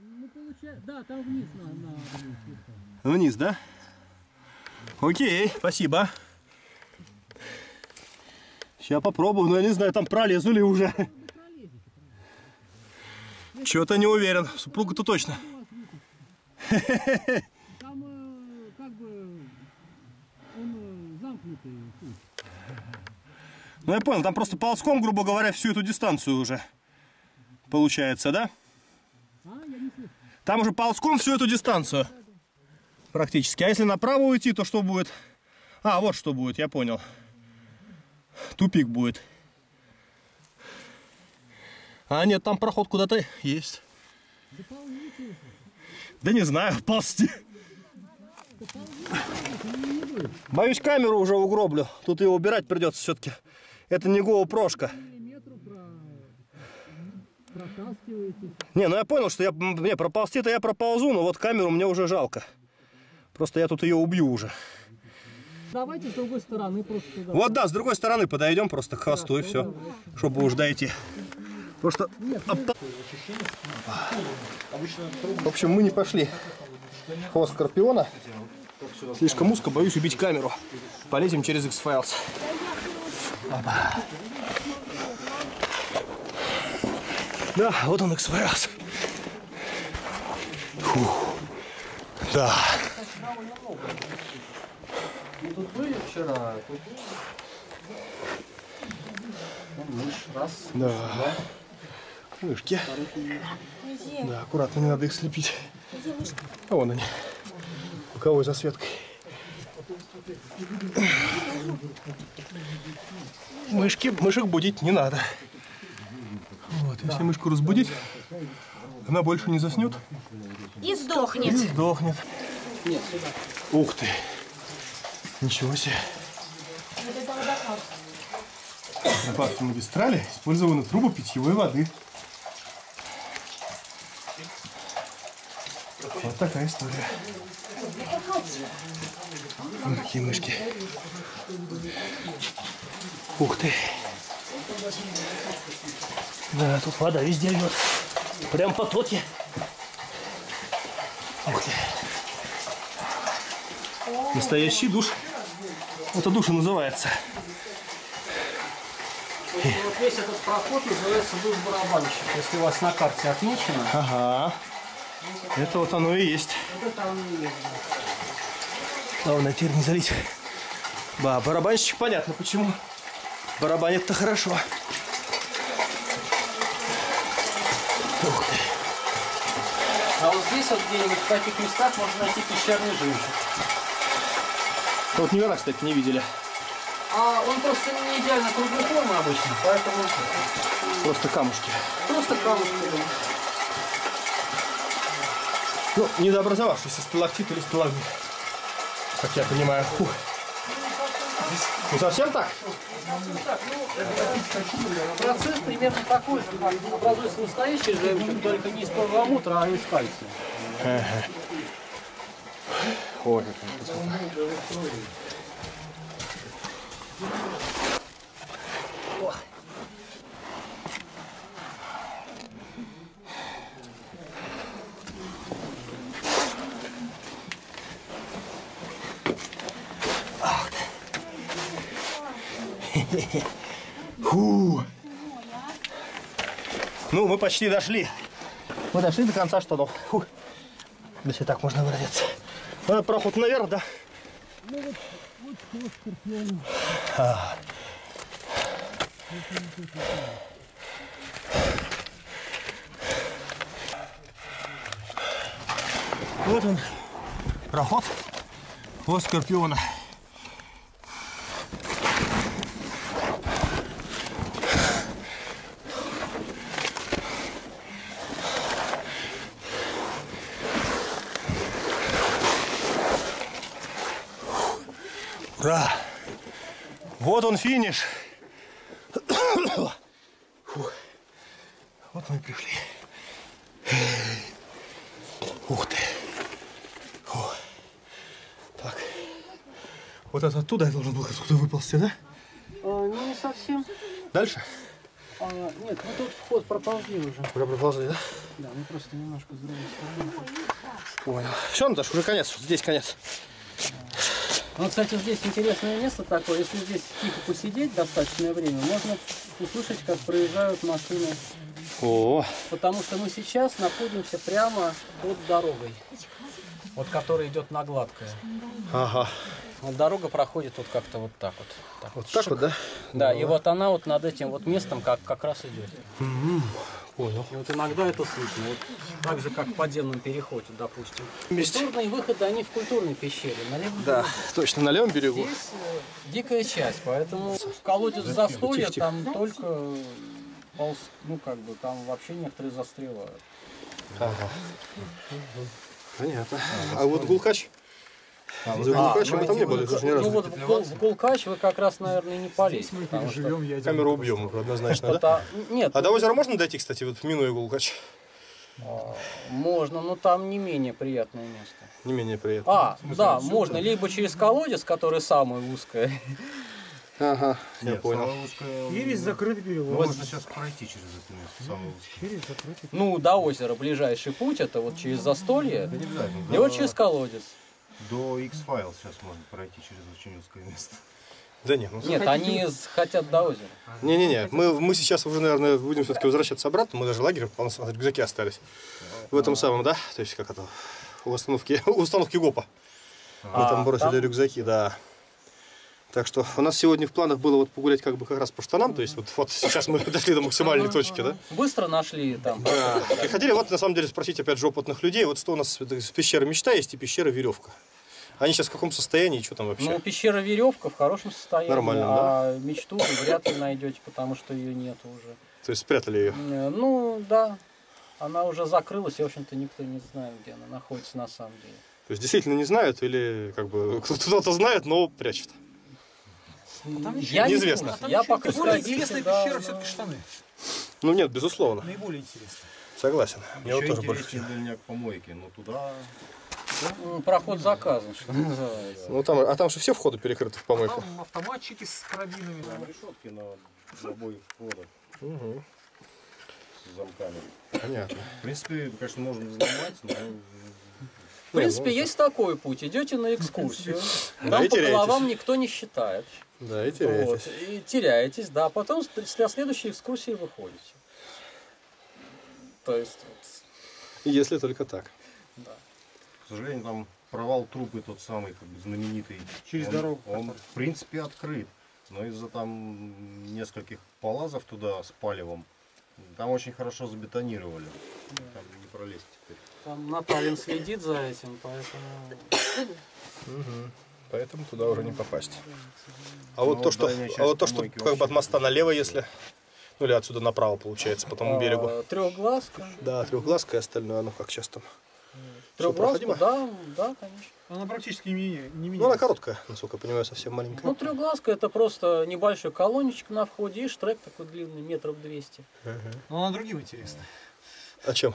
Ну, получается, да, там вниз на, на Вниз, да? Окей, спасибо. Сейчас попробую, но я не знаю, там пролезу ли уже. Чего-то не уверен. Супруга-то точно. Там э, как бы он э, замкнутый. Ну я понял, там просто ползком, грубо говоря, всю эту дистанцию уже. Получается, да? А. Там уже ползком всю эту дистанцию. Практически. А если направо уйти, то что будет? А, вот что будет, я понял. Тупик будет. А, нет, там проход куда-то есть. Да не знаю, ползти. Боюсь, камеру уже угроблю. Тут ее убирать придется все-таки. Это не GoPro-шка. Не, ну я понял, что я, не, проползти-то я проползу, но вот камеру мне уже жалко. Просто я тут ее убью уже. Давайте с другой стороны просто туда. Вот да, с другой стороны подойдем просто к хвосту и все, чтобы уж дойти. Просто... опа. В общем, мы не пошли. Хвост скорпиона. Слишком узко, боюсь убить камеру. Полезем через X-Files. Да, вот он X-Files. Фух. Да. Тут были вчера, тут ну, мышь, раз, Да. Мышки. Да, аккуратно, не надо их слепить. А вон они. Боковой засветкой. Мышки, мышек будить не надо. Вот, если мышку разбудить, она больше не заснет И и сдохнет. сдохнет. Ух ты. Ничего себе. На парке магистрали использованы трубы питьевой воды. Вот такая история. Вот такие мышки. Ух ты. Да, тут вода везде льет. Прям потоки. Ух ты. Настоящий душ. Это душ и называется. Вот весь этот проход называется душ барабанщик. Если у вас на карте отмечено, Ага. Это вот оно и есть. Главное теперь не залить. Ба, барабанщик понятно почему. Барабанит-то хорошо. Ух ты. А вот здесь вот где-нибудь в таких местах можно найти пещерный жемчуг. Вот никогда, кстати, не видели. А он просто не идеально круглой формы обычно, поэтому Просто камушки. просто камушки. да. Ну, недообразовавшийся сталактит или сталагмит. Как я понимаю. Фух. Ну, совсем так? Процесс примерно такой же, как образуется настоящий жемчуг, только не из перламутра, а из кальция. Ой, какая красота. Мы почти дошли. Мы дошли до конца штанов. Фу. Если так можно выразиться. Ну, проход наверх, да? А. Вот он, проход от скорпиона. Он финиш. Фу. Вот мы и пришли. Ух ты. Фу. Так. Вот это оттуда я должен был откуда выползти, да? А, ну, не совсем. Дальше? А, нет, мы тут вход проползли уже. Уже проползли, да? Да, мы просто немножко с другой стороны. Понял. Все, Наташа, уже конец. Вот здесь конец. Ну, кстати, здесь интересное место такое. Если здесь тихо посидеть достаточное время, можно услышать, как проезжают машины. О, Потому что мы сейчас находимся прямо под дорогой. Вот которая идет на гладкое. ага. Вот дорога проходит вот как-то вот так вот. Так Вот так вот, да? Да, и вот она вот над этим вот местом как, как раз идет. Понял. И вот иногда это слышно. Вот так же, как в подземном переходе, допустим. Вместе. Культурные выходы, они в культурной пещере. На левом Да, точно, на левом берегу. Здесь э, дикая часть, поэтому в колодец застолья тихо. там только полз, ну как бы там вообще некоторые застревают. Ага. Понятно. А вот Гулкач? За Гулкачем мы там не были, даже ни Ну вот в, Гул- в Гулкач вы как раз, наверное, не полезете. Мы потому что переживем ядерную Камеру убьем однозначно, да? Нет, А до озера можно дойти, кстати, вот минуя Гулкач? можно, но там не менее приятное место. Не менее приятно. А, да, можно либо через колодец, который самый узкое. Ага, я понял. И весь закрытый перевод. Можно сейчас пройти через это место, самое узкое. Весь закрытый. Ну, до озера ближайший путь, это вот через застолье, Да и вот через колодец. До X-файл сейчас можно пройти через очень узкое место. Да нет, ну Нет, они хотят до озера. Не-не-не, мы, мы сейчас уже, наверное, будем все-таки возвращаться обратно. Мы даже лагерь, у нас рюкзаки остались. В этом самом, да? То есть, как это, у остановки, у установки ГОПа. Мы А, там бросили там? рюкзаки, да. Так что у нас сегодня в планах было вот погулять как бы как раз по штанам. То есть вот, вот сейчас мы дошли до максимальной точки, да? Быстро нашли там. Да. И хотели вот на самом деле спросить опять же опытных людей, вот что у нас пещера мечта есть и пещера веревка. Они сейчас в каком состоянии, что там вообще? Ну, пещера веревка в хорошем состоянии. Нормально, а мечту вы вряд ли найдете, потому что ее нет уже. То есть спрятали ее. Э, Ну, да. Она уже закрылась, и, в общем-то, никто не знает, где она находится на самом деле. То есть действительно не знают или как бы кто-то знает, но прячет. Я не неизвестно. в А курсе. Я пока более интересная да, пещера но- все-таки штаны. Ну нет, безусловно. Наиболее интересная. Согласен. Мне вот Еще тоже больше. дальняк помойки, но туда М, Проход заказан, что называется. Ну там, а там же все входы перекрыты в помойку. Там автоматчики с карабинами. там решетки на на обоих входах Угу. с замками. Понятно. В принципе, конечно, можно взломать, но В принципе, есть такой путь. Идете на экскурсию, Да, там по головам никто не считает. Да, и Вот, теряетесь. и теряетесь, да. Потом с- для следующей экскурсии выходите. То есть, вот, Если только так. К сожалению, там провал трупы тот самый, как бы знаменитый. Через он, дорогу Он, в принципе, открыт. Но из-за там нескольких полазов туда с палевом, там очень хорошо забетонировали. Там не пролезть теперь. Там Наталин следит за этим, поэтому... Поэтому туда уже не попасть. А вот Ну, то, что, дальняя часть а вот то, что как бы от моста налево, если. Ну или отсюда направо получается, по тому берегу. А, Трехглазка. Да, трехглазка и остальное, оно как сейчас там. Проходимо? да, да, конечно. Она практически не, не Ну она меняется. короткая, насколько я понимаю, совсем маленькая. Ну, трехглазка это просто небольшой колонничек на входе и штрек такой длинный, метров 200. Но она другим интересна. А чем?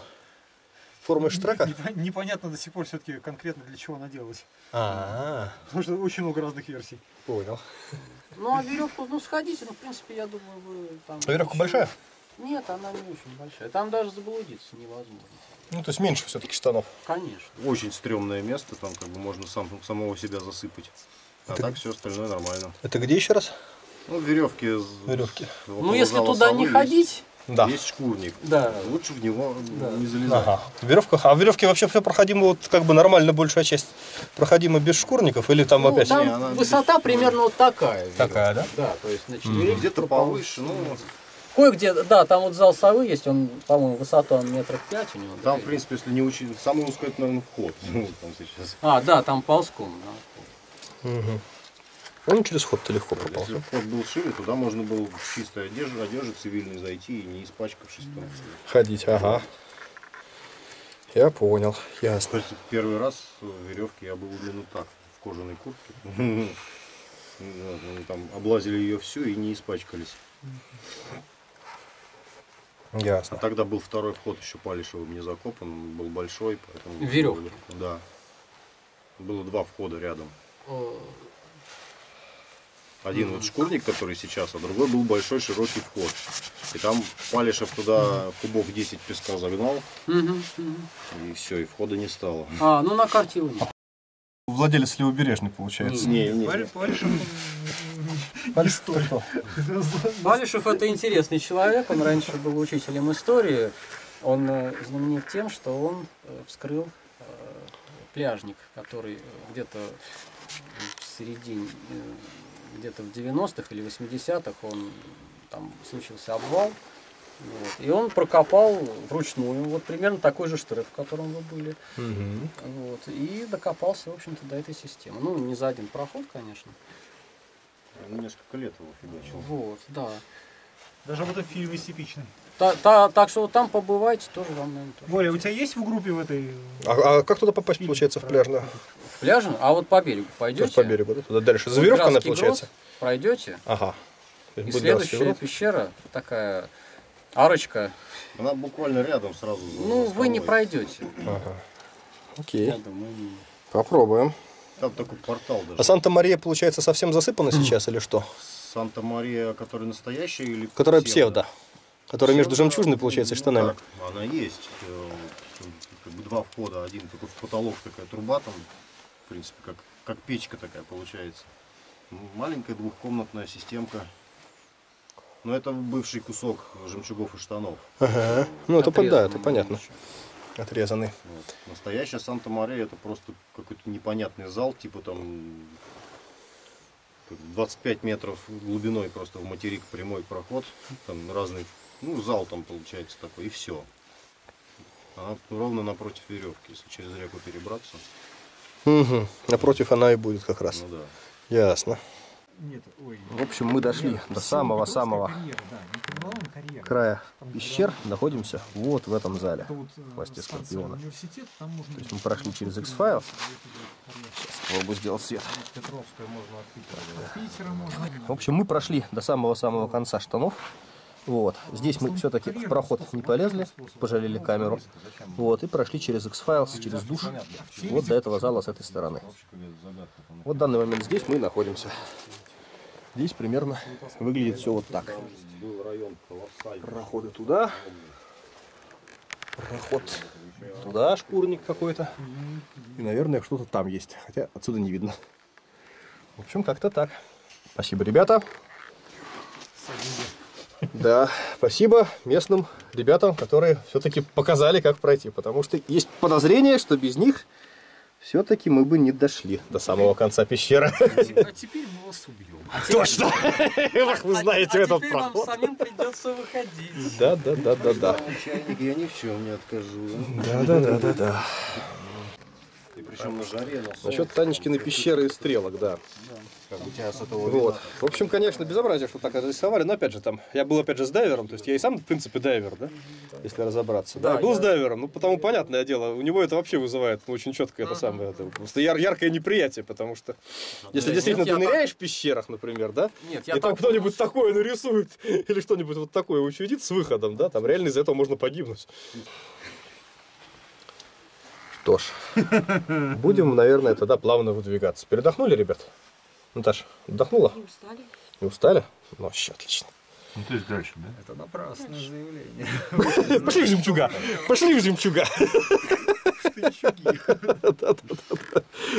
Формой штрака? Непо- Непонятно до сих пор все-таки конкретно для чего она делалась. А, Потому что очень много разных версий. понял. Ну, а веревку, ну, сходите, ну, в принципе, я думаю, вы там... А веревка большая? Нет, она не очень большая. Там даже заблудиться невозможно. Ну, то есть меньше все-таки штанов. Конечно. Очень стрёмное место, там как бы можно сам, самого себя засыпать. А так все остальное нормально. Это где еще раз? Ну, веревки. Веревки. Ну, если туда не ходить, Да. Есть шкурник. да, Лучше в него не залезать. Ага. Веревка. А в веревке вообще все проходимо вот как бы нормально большая часть проходима без шкурников или там ну, опять? там Не, она высота примерно вот такая. веревка. Такая, да? Да, то есть на четыре. Где-то повыше, ну, Кое-где, да, там вот зал совы есть, он, по-моему, высота он метров пять у него. там, в принципе, если не учить, самый узкий, это, наверное, вход. Там сейчас. А, да, там ползком. да. Он через ход-то легко пропал. Если вход был шире, туда можно было в чистой одежде, одежде цивильной зайти и не испачкавшись там. Ходить, ага. Я понял, ясно. Первый раз в веревке я был именно так, в кожаной куртке. Мы Там облазили ее всю и не испачкались. А Ясно. тогда был второй вход еще Палишевым не закопан, он был большой, поэтому... В веревке? Да. Было два входа рядом. Один вот шкурник, который сейчас, а другой был большой широкий вход. И там Палишев туда кубов 10 песка загнал, Мгм, мгм. и все, и входа не стало. А, ну на карте его нет. Владелец левобережный, получается. Не, не, Паль- Палишев, это интересный человек, он раньше был учителем истории. Он э, знаменит тем, что он э, вскрыл э, пляжник, который где-то в середине, где-то в 90-х или 80-х он там случился обвал. Вот, и он прокопал вручную, вот примерно такой же штрих, в котором вы были. Вот, и докопался, в общем-то, до этой системы. Ну, не за один проход, конечно. Ну, Несколько лет его фигачил. Вот, да. Даже вот этот фильм есть типичный. Та- та- так что вот там побывайте, тоже вам, наверное, тоже. Боря, у тебя есть в группе в этой? А, а как туда попасть, получается, в пляжную? В пляже? А вот по берегу пойдете? по берегу, да? Туда дальше. Вот Заверевка она, получается? Грот Пройдете, Ага. И следующая Грот. пещера, такая арочка, Она буквально рядом сразу. за- ну за вы не пройдете. Ага. Окей. Я думаю, не. Попробуем. Там такой портал даже. А Санта-Мария, получается, совсем засыпана сейчас или что? Санта-Мария, которая настоящая или Которая псевдо. Которая между Псевдо, жемчужной, получается, и ну штанами. как, Она есть. э, Как бы два входа. Один такой в потолок, такая труба там. В принципе, как, как печка такая получается. Маленькая двухкомнатная системка. Но это бывший кусок жемчугов и штанов. Ага. Ну, это, да, это понятно. еще. Отрезанный. Вот. Настоящая Санта-Мария это просто какой-то непонятный зал, типа там как 25 метров глубиной просто в материк прямой проход, там разный, ну зал там получается такой и все. Она ровно напротив веревки, если через реку перебраться, Угу. Напротив она и будет как раз. ну да. Ясно. Нет, ой. В общем, мы дошли до самого-самого края пещер. Находимся вот в этом зале. в хвосте скорпиона. Университет, там можно... То есть мы прошли через X-Files. Сейчас попробую сделать свет. Петровская можно от Питера. можно. В общем, мы прошли до самого-самого конца штанов. Вот. Здесь мы все-таки в проход не полезли, пожалели камеру. Вот, и прошли через X-Files, через душ. Вот до этого зала с этой стороны. Вот в данный момент здесь мы и находимся. Здесь примерно выглядит все вот так. Проходы туда. Проход туда, шкурник какой-то. И, наверное, что-то там есть. Хотя отсюда не видно. В общем, как-то так. Спасибо, ребята. Да, спасибо местным ребятам, которые все-таки показали, как пройти. Потому что есть подозрение, что без них все-таки мы бы не дошли до самого конца пещеры. А теперь мы вас убьем. Точно! Ах, вы знаете а этот теперь вам проход. самим придется выходить. Да, да, да, да, да. Я ни в чем не откажу. Да, да, да, да, да. И причем на жаре, на. Насчет Танечкиной пещеры и стрелок, да. Как бы тебя с этого Вот. В общем, конечно, безобразие, что так это рисовали, но опять же там, я был опять же с дайвером, то есть я и сам, в принципе, дайвер, да, если разобраться. Да, Да, был я- с дайвером, ну потому понятное дело, у него это вообще вызывает ну, очень четко это самое, это просто яр- яркое неприятие, потому что если Да, действительно нет, ты я так- ныряешь в пещерах, например, да, Нет, я и там кто-нибудь такое нарисует или что-нибудь вот такое учудит с выходом, да, там реально из-за этого можно погибнуть. Что ж, будем, наверное, тогда плавно выдвигаться. Передохнули, ребят? Наташа, отдохнула? Не устали? Не устали? Ну, вообще отлично. Ну, то есть дальше, да? Это напрасное заявление. Пошли в жемчуга! Пошли в жемчуга!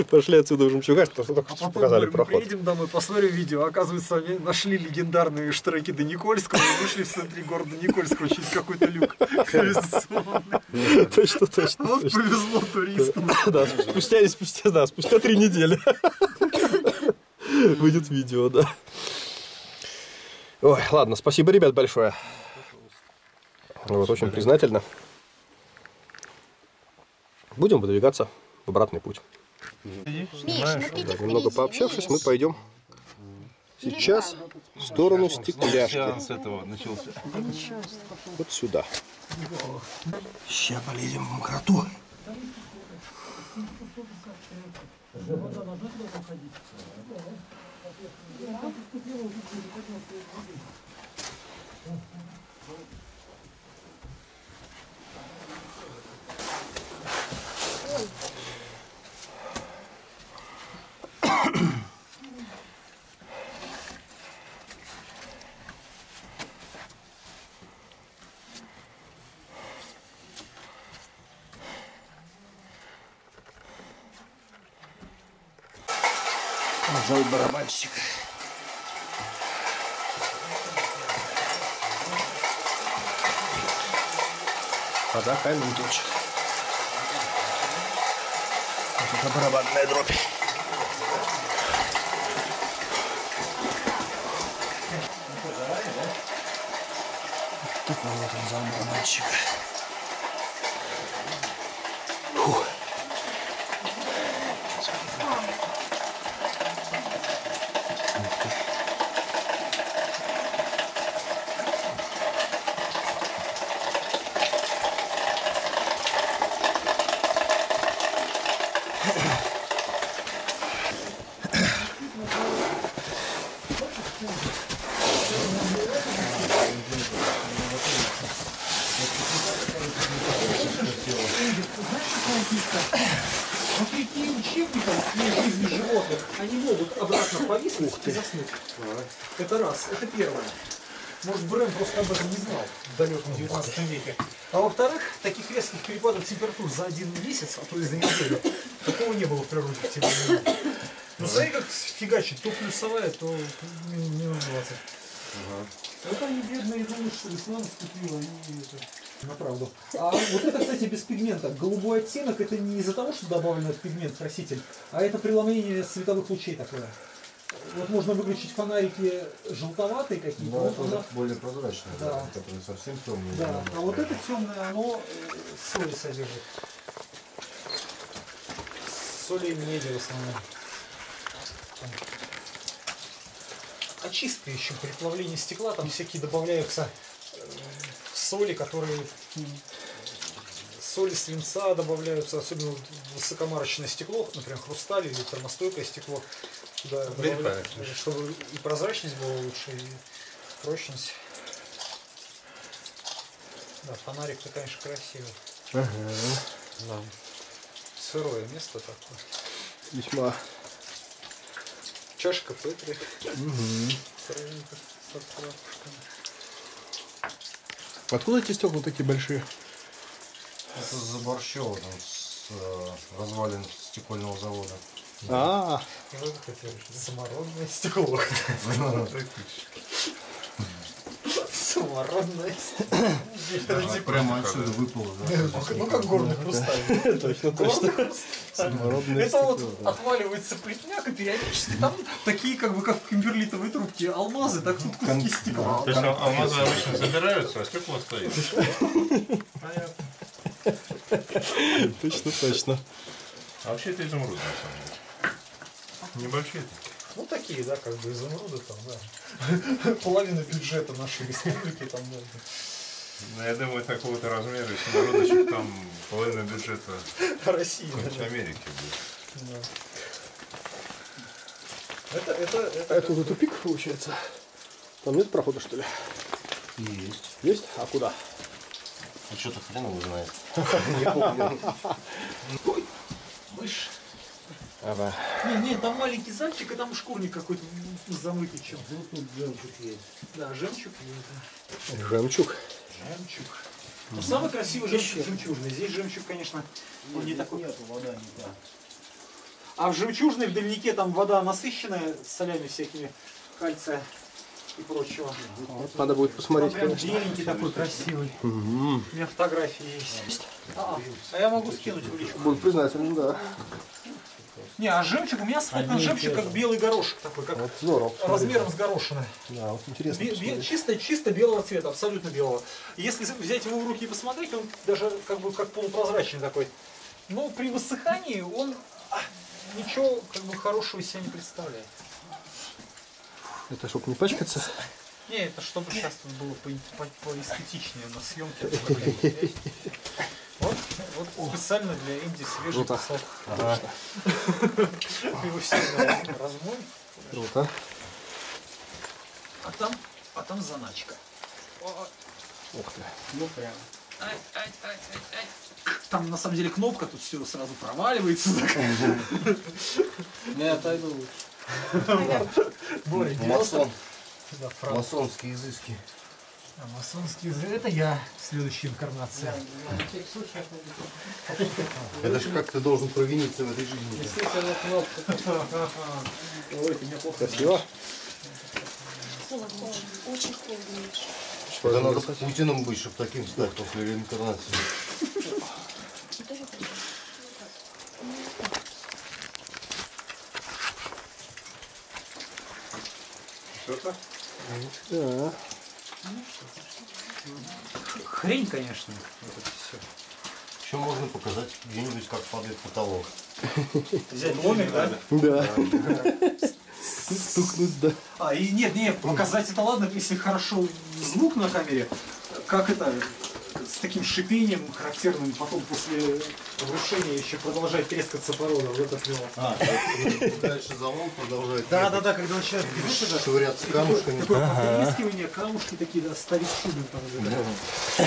Пошли отсюда в жемчуга, что только что показали проход. приедем домой, посмотрим видео. Оказывается, они нашли легендарные штреки до Никольского и вышли в центре города Никольского через какой-то люк. Точно, точно. Вот повезло туристам. Да, спустя, спустя, да, спустя три недели выйдет видео, да. Ой, ладно, спасибо, ребят, большое. Вот, очень признательно будем выдвигаться в обратный путь. Миш, ну ты немного пообщавшись, мы пойдем сейчас в сторону стекляшки. Вот сюда. Сейчас полезем в мокроту. Thank you. Пожалуй, барабанщик. Вода камень точит. Вот это барабанная дробь. Такой вот он зал барабанщика. Фух. Вопреки учебникам о жизни животных, они могут обратно повиснуть и заснуть. Это раз, это первое. Может, Брэм просто об этом не знал в далеком 19 веке. А во-вторых, таких резких перепадов температур за один месяц, а то и за неделю, такого не было в природе в те времена. Ну, смотри, как фигачит, то плюсовая, то мин- минус 20. Вот они бедные думают, что весна наступила, и это, на правду. А вот это, кстати, без пигмента. Голубой оттенок это не из-за того, что добавлен этот пигмент, краситель, а это преломление световых лучей такое. Вот можно выключить фонарики желтоватые какие-то. Вот это она- более прозрачное, Да. да, которое совсем темное. Да, а вот это темное, оно э, соли содержит. Соли и меди в основном. Очистка еще при плавлении стекла, там всякие добавляются э, соли, которые соли свинца добавляются, особенно в высокомарочное стекло, например, хрусталь или термостойкое стекло. Туда добавляют, чтобы и прозрачность была лучше, и прочность. Да, фонарик-то, конечно, красивый. Да. Сырое место такое. Весьма. Чашка Петри. С отправками. Откуда эти стекла такие большие? Это за Борщева, там, с э, развалин стекольного завода. А, И вот хотели самородное стекло. Самородное стекло. Прямо отсюда выпало, да. Ну как горный хрусталь. точно, точно. Самородное Это вот стекло, отваливается плетняк, и периодически там такие, как бы, как в кимберлитовой трубке, алмазы, так тут куски стекла. То есть ал- алмазы обычно забираются, а стекла стоит. Точно, точно. А вообще это изумруд, на самом деле. Небольшие такие. Ну такие, да, как бы изумруды там, да. Половина бюджета нашей республики там, да. Ну, я думаю, такого-то размера изумрудочек там половина бюджета России. да. Америки будет. Да. Это, это, это, А это уже тупик получается? Там нет прохода, что ли? Есть. Есть? А куда? А что-то хрен его знает. Мышь. Ага. Не, не, там маленький зайчик, и там шкурник какой-то замытый чем. Ну, тут жемчуг есть. Да, жемчуг. Жемчуг. Жемчуг. Ну, самый красивый жемчуг жемчужный. Здесь жемчуг, конечно, он не такой. Нету, вода не та. А в жемчужной в дальнике там вода насыщенная с солями всякими, кальция и прочего. Вот, надо будет посмотреть, прям конечно. беленький такой красивый. У меня фотографии есть. А, а я могу скинуть в личку. Буду признателен, да. Не, а жемчуг, у меня сфоткан жемчуг как белый горошек такой, как Вот здорово. размером с горошины. Да, вот интересно. Бе- бе- чисто, чисто белого цвета, абсолютно белого. Если взять его в руки и посмотреть, он даже как бы как полупрозрачный такой. Но при высыхании он а, ничего как бы хорошего из себя не представляет. Это чтобы не пачкаться. Не, это чтобы сейчас тут было по, по- поэстетичнее на съемке. Вот, вот специально для Инди свежий Круто. кусок. Его сильно размой. Круто. А там, а там заначка. Ух ты. Ну прям. ай, ай, ай, ай, ай. Там на самом деле кнопка, тут все сразу проваливается. Не отойду. Боря, Масон. Да, правда. Масонские изыски. А масонский это я, следующая инкарнация. Это же как ты должен провиниться в этой жизни. Ой, ты меня плохо Красиво. Холодно. Очень холодно. Миша. Да надо Путиным быть, чтобы таким стать после реинкарнации. Что-то? Да. Хрень, конечно. Вот это все. Еще можно показать где-нибудь, как падает потолок. Взять ломик, да? Да. Стукнуть, да. А, и нет, нет, показать это ладно, если хорошо звук на камере, как это, таким шипением характерным, потом после разрушения еще продолжает трескаться порода, вот это клево. А, дальше залом продолжает. Да, да, да, когда начинает Швыряться камушками. такое потрескивание, камушки такие, да, старик шубин там уже. да.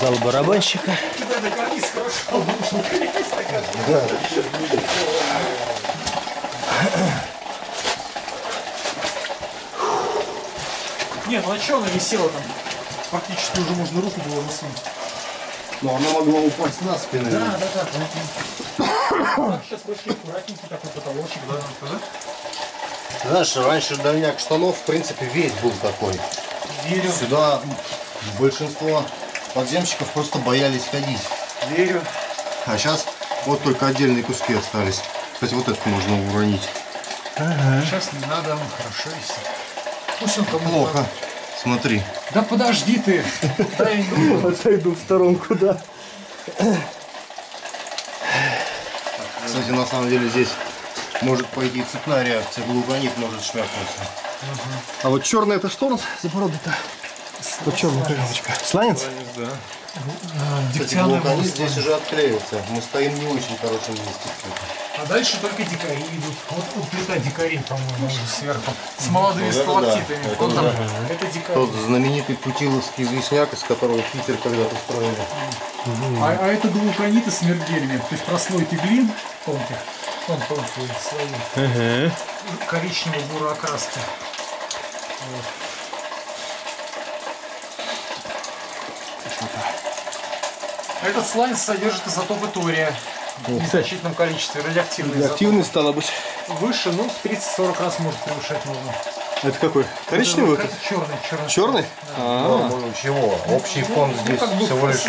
Зал барабанщика. Да, да, карниз хорошо, грязь такая. Не, ну а что она висела там? Практически уже можно руку было насунуть. Но она могла упасть на спину. Да, да, да. Так, сейчас прошли аккуратненький такой потолочек, да, да? Знаешь, раньше дальняк штанов, в принципе, весь был такой. Верю, Сюда большинство подземщиков просто боялись ходить. верю. А сейчас вот только отдельные куски остались. Кстати, вот это можно уронить. Сейчас не надо, он хорошо висит. Пусть он кому Плохо. Смотри. Да подожди ты. Отойду в сторонку, да. Кстати, на самом деле здесь может пойти цепная реакция. Глуконит может шмякнуться. А вот черная это что у нас за порода-то? Вот черная коробочка. Сланец? Да. Кстати, дегтярный глуконит волос. здесь уже отклеился. Мы стоим не очень хорошем месте. кстати. А дальше только дикари идут. Вот, вот плита дикарей, по-моему, уже сверху. С молодыми Вот сталактитами. это Вот там. да. Это дикари. Тот знаменитый путиловский известняк, из которого Питер когда-то строили. А, а это двуханиты с мергелями, то есть прослойки глин тонких, он тонкие слои, коричневой бурой окраски. Вот. Этот слайд содержит изотопы тория в незначительном количестве, радиоактивные изотопы. Активный стало быть. Выше, ну, в 30-40 раз может превышать норму. Это какой? Коричневый? вот этот? Черный, черный. Черный? А, Ну, чего? Общий фон здесь как бы всего лишь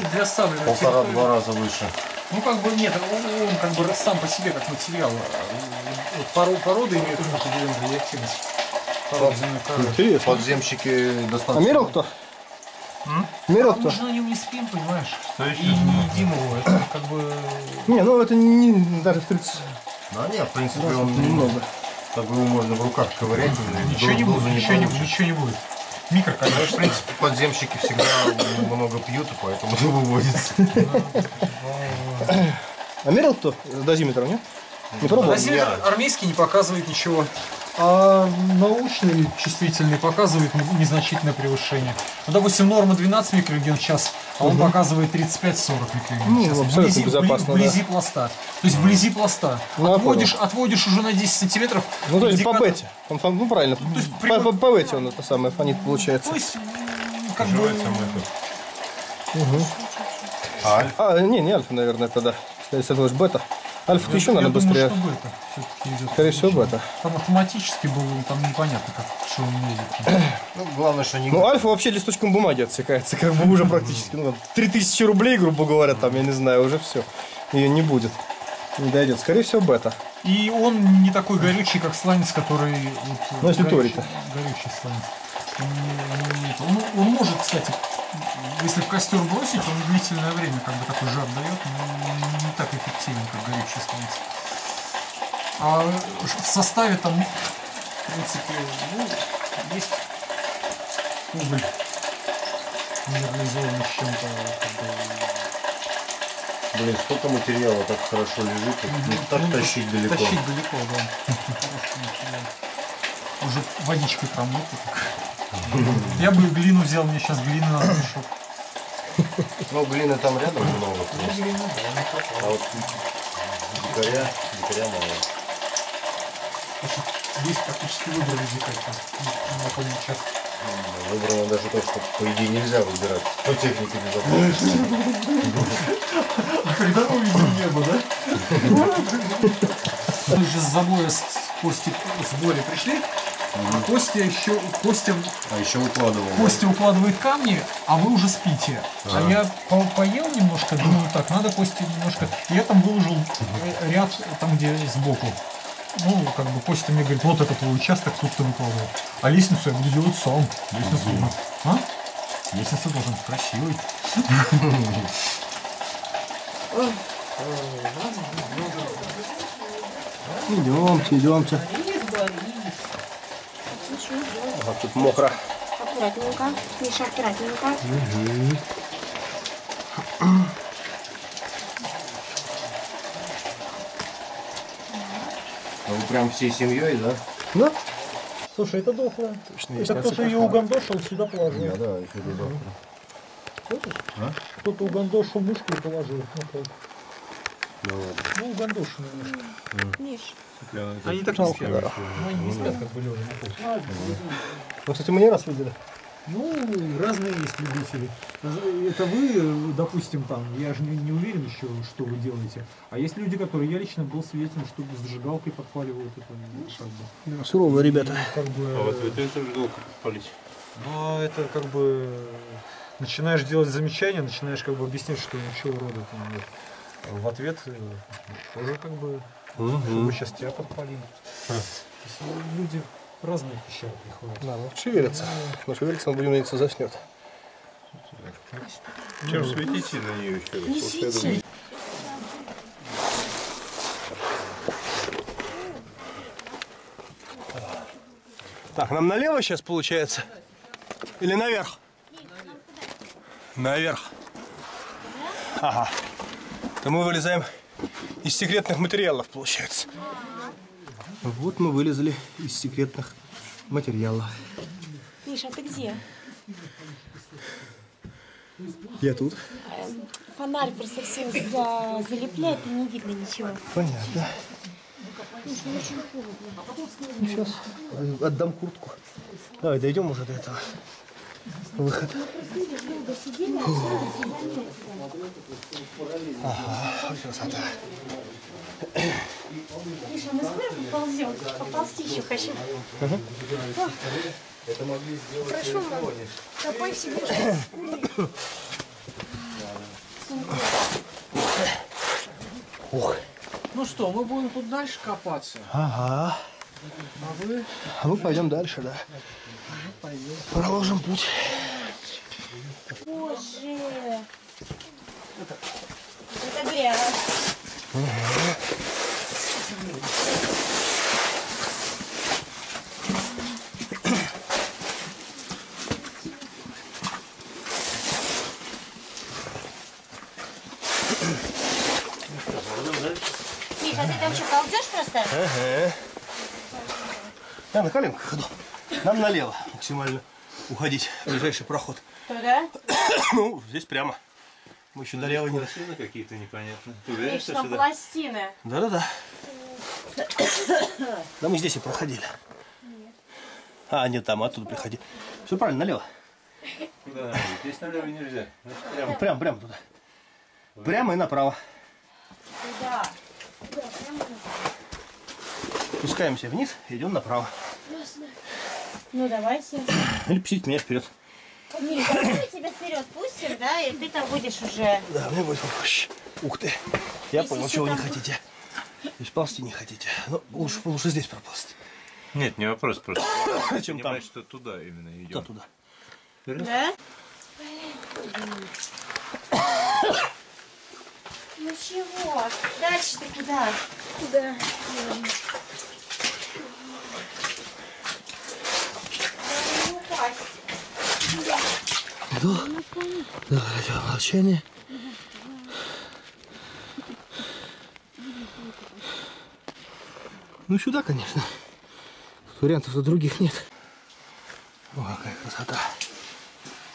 полтора-два раза выше. Ну, как бы нет, он, он как бы сам по себе как материал. а, вот Поро, породы имеют определенную радиоактивность. Подземщики А достаточно... мерил кто? М? Мерил А кто? мы же на нем не спим, понимаешь? И не едим его. Это как бы... Не, ну это не даже в 30 Да нет, в принципе, он немного. Так его можно в руках ковырять. Ничего не будет, ничего не, получишь. ничего не будет. Микро, конечно. В принципе, подземщики всегда много пьют, и поэтому выводится. А мерил кто? Дозиметром, нет? Не пробовал? Дозиметр армейский не показывает ничего. А научный чувствительный показывает незначительное превышение. Ну, допустим, норма 12 микрорентген в час, а он показывает 35-40 микрорентген Ну, в час. абсолютно Вблизи, безопасно, вблизи пласта. То есть вблизи пласта. Ну, отводишь, отводишь уже на 10 сантиметров. Ну, то есть по бете. Он ну, правильно. есть По, при- по, по бете он это самое фонит получается. То есть, как бы... А, не, не альфа, наверное, тогда. Если это уж бета. Альфа-то еще, я наверное, думаю, быстрее. что бета идет. Скорее всего, бета. Там автоматически было, там непонятно, как, что он меряет. Ну, главное, что не... Ну, альфа вообще листочком бумаги отсекается, как бы уже практически. Ну, там, 3000 рублей, грубо говоря, там, я не знаю, уже все. Ее не будет. Не дойдет. Скорее всего, бета. И он не такой горючий, как сланец, который... Вот, Ну, если горючий, горючий сланец. Он. Он- он может, кстати, если в костер бросить, он длительное время как бы такой жар дает, но не так эффективен, как горючий сланец. А в составе там, в принципе, ну, есть уголь минерализованный с чем-то. Как бы, Блин, сколько материала так хорошо лежит, тут не так ну, тащить далеко. Тащить далеко, да. Уже водичкой промыто. Я бы глину взял, мне сейчас глины надо мешок. Ну, глины там рядом много. А вот дикаря, дикаря мало. Здесь практически выбрали дикарь. На участке. Выбрано даже то, что по идее нельзя выбирать. По технике безопасности. А когда мы увидим небо, да? Мы же с забоя с Костей с Борей пришли, Костя еще, Костя, А еще укладывал. Костя укладывает камни, а вы уже спите. А я по- поел немножко, думаю, так, надо Косте немножко. И я там выложил э, ряд, там где сбоку. Ну, как бы Костя мне говорит, вот это твой участок, тут ты выкладывал. А лестницу я буду делать сам. Лестницу должен... А? Лестница должен быть красивой. Идемте, идемте. А тут мокро. Аккуратненько. Миша, аккуратненько. А вы прям всей семьей, да? Да? Слушай, это дохлая. Точно Это кто-то ее угандошил, сюда положил. Я, да, еще туда. Кто-то угандошил мышку и положил на пол. Ну, угандошенную мышку. Миш, Они так не спят. Ну, они не спят, как бы лежа на. Вы, кстати, мы не раз видели. Ну, разные есть любители. Это вы, допустим, там, я же не, не уверен еще, что вы делаете. А есть люди, которые, я лично был свидетелем, что с зажигалкой подпаливают это, ну, как бы. Да, суровые ребята. Как бы А вот это зажигалку подпалить. Но это как бы начинаешь делать замечания, начинаешь как бы объяснять, что ничего рода там нет. А В ответ э, тоже как бы, чтобы сейчас тебя подпалили. То есть, э, люди разные пещеры приходят. Да, ну шевелится. Но шевелится, мы будем надеяться, заснет. Чем светите на нее еще раз? не свети. Так, нам налево сейчас получается? Или наверх? Наверх. Ага. То мы вылезаем из секретных материалов, получается. Вот мы вылезли из секретных материалов. Миша, ты где? Я тут. Фонарь просто всем за... залепляет и не видно ничего. Понятно. Сейчас отдам куртку. Давай, дойдем уже до этого. Выход. Ага, красота. Миша, мы скоро поползем? Поползти еще хочу. Прошу, мам, копай себе Ух. Ну что, мы будем тут дальше копаться. Ага. А вы? А мы пойдем дальше, да. Проложим путь. Боже! Это грязь. Миша, а ты там что, ползешь просто? Ага. Я на коленках ходу. Нам налево максимально уходить. в Ближайший проход. Туда? Ну, здесь прямо. Мы еще налево не... Пластины какие-то непонятные. Ты уверен, что сюда? пластины. Да-да-да. Да мы здесь и проходили. А, нет, там, оттуда приходи. Все правильно, налево. Куда? Здесь налево нельзя. Прямо. Прямо, прямо туда. Прямо и направо. Туда. Спускаемся вниз, идем направо. Ну, давайте. Или пустить меня вперед. Давай мы тебя вперед пустим, да, и ты там будешь уже. Да, мне будет проще. Ух ты. Я Если понял, чего вы не хотите. То есть ползти не хотите. Ну, лучше, лучше здесь проползти. Нет, не вопрос, просто Чем там? понимать, что туда именно идем. туда. Да? Ну чего? Дальше ты куда? Да. Да, не упасть. Да. Да, это молчание. Ну, сюда, конечно. Вариантов-то других нет. О, какая красота.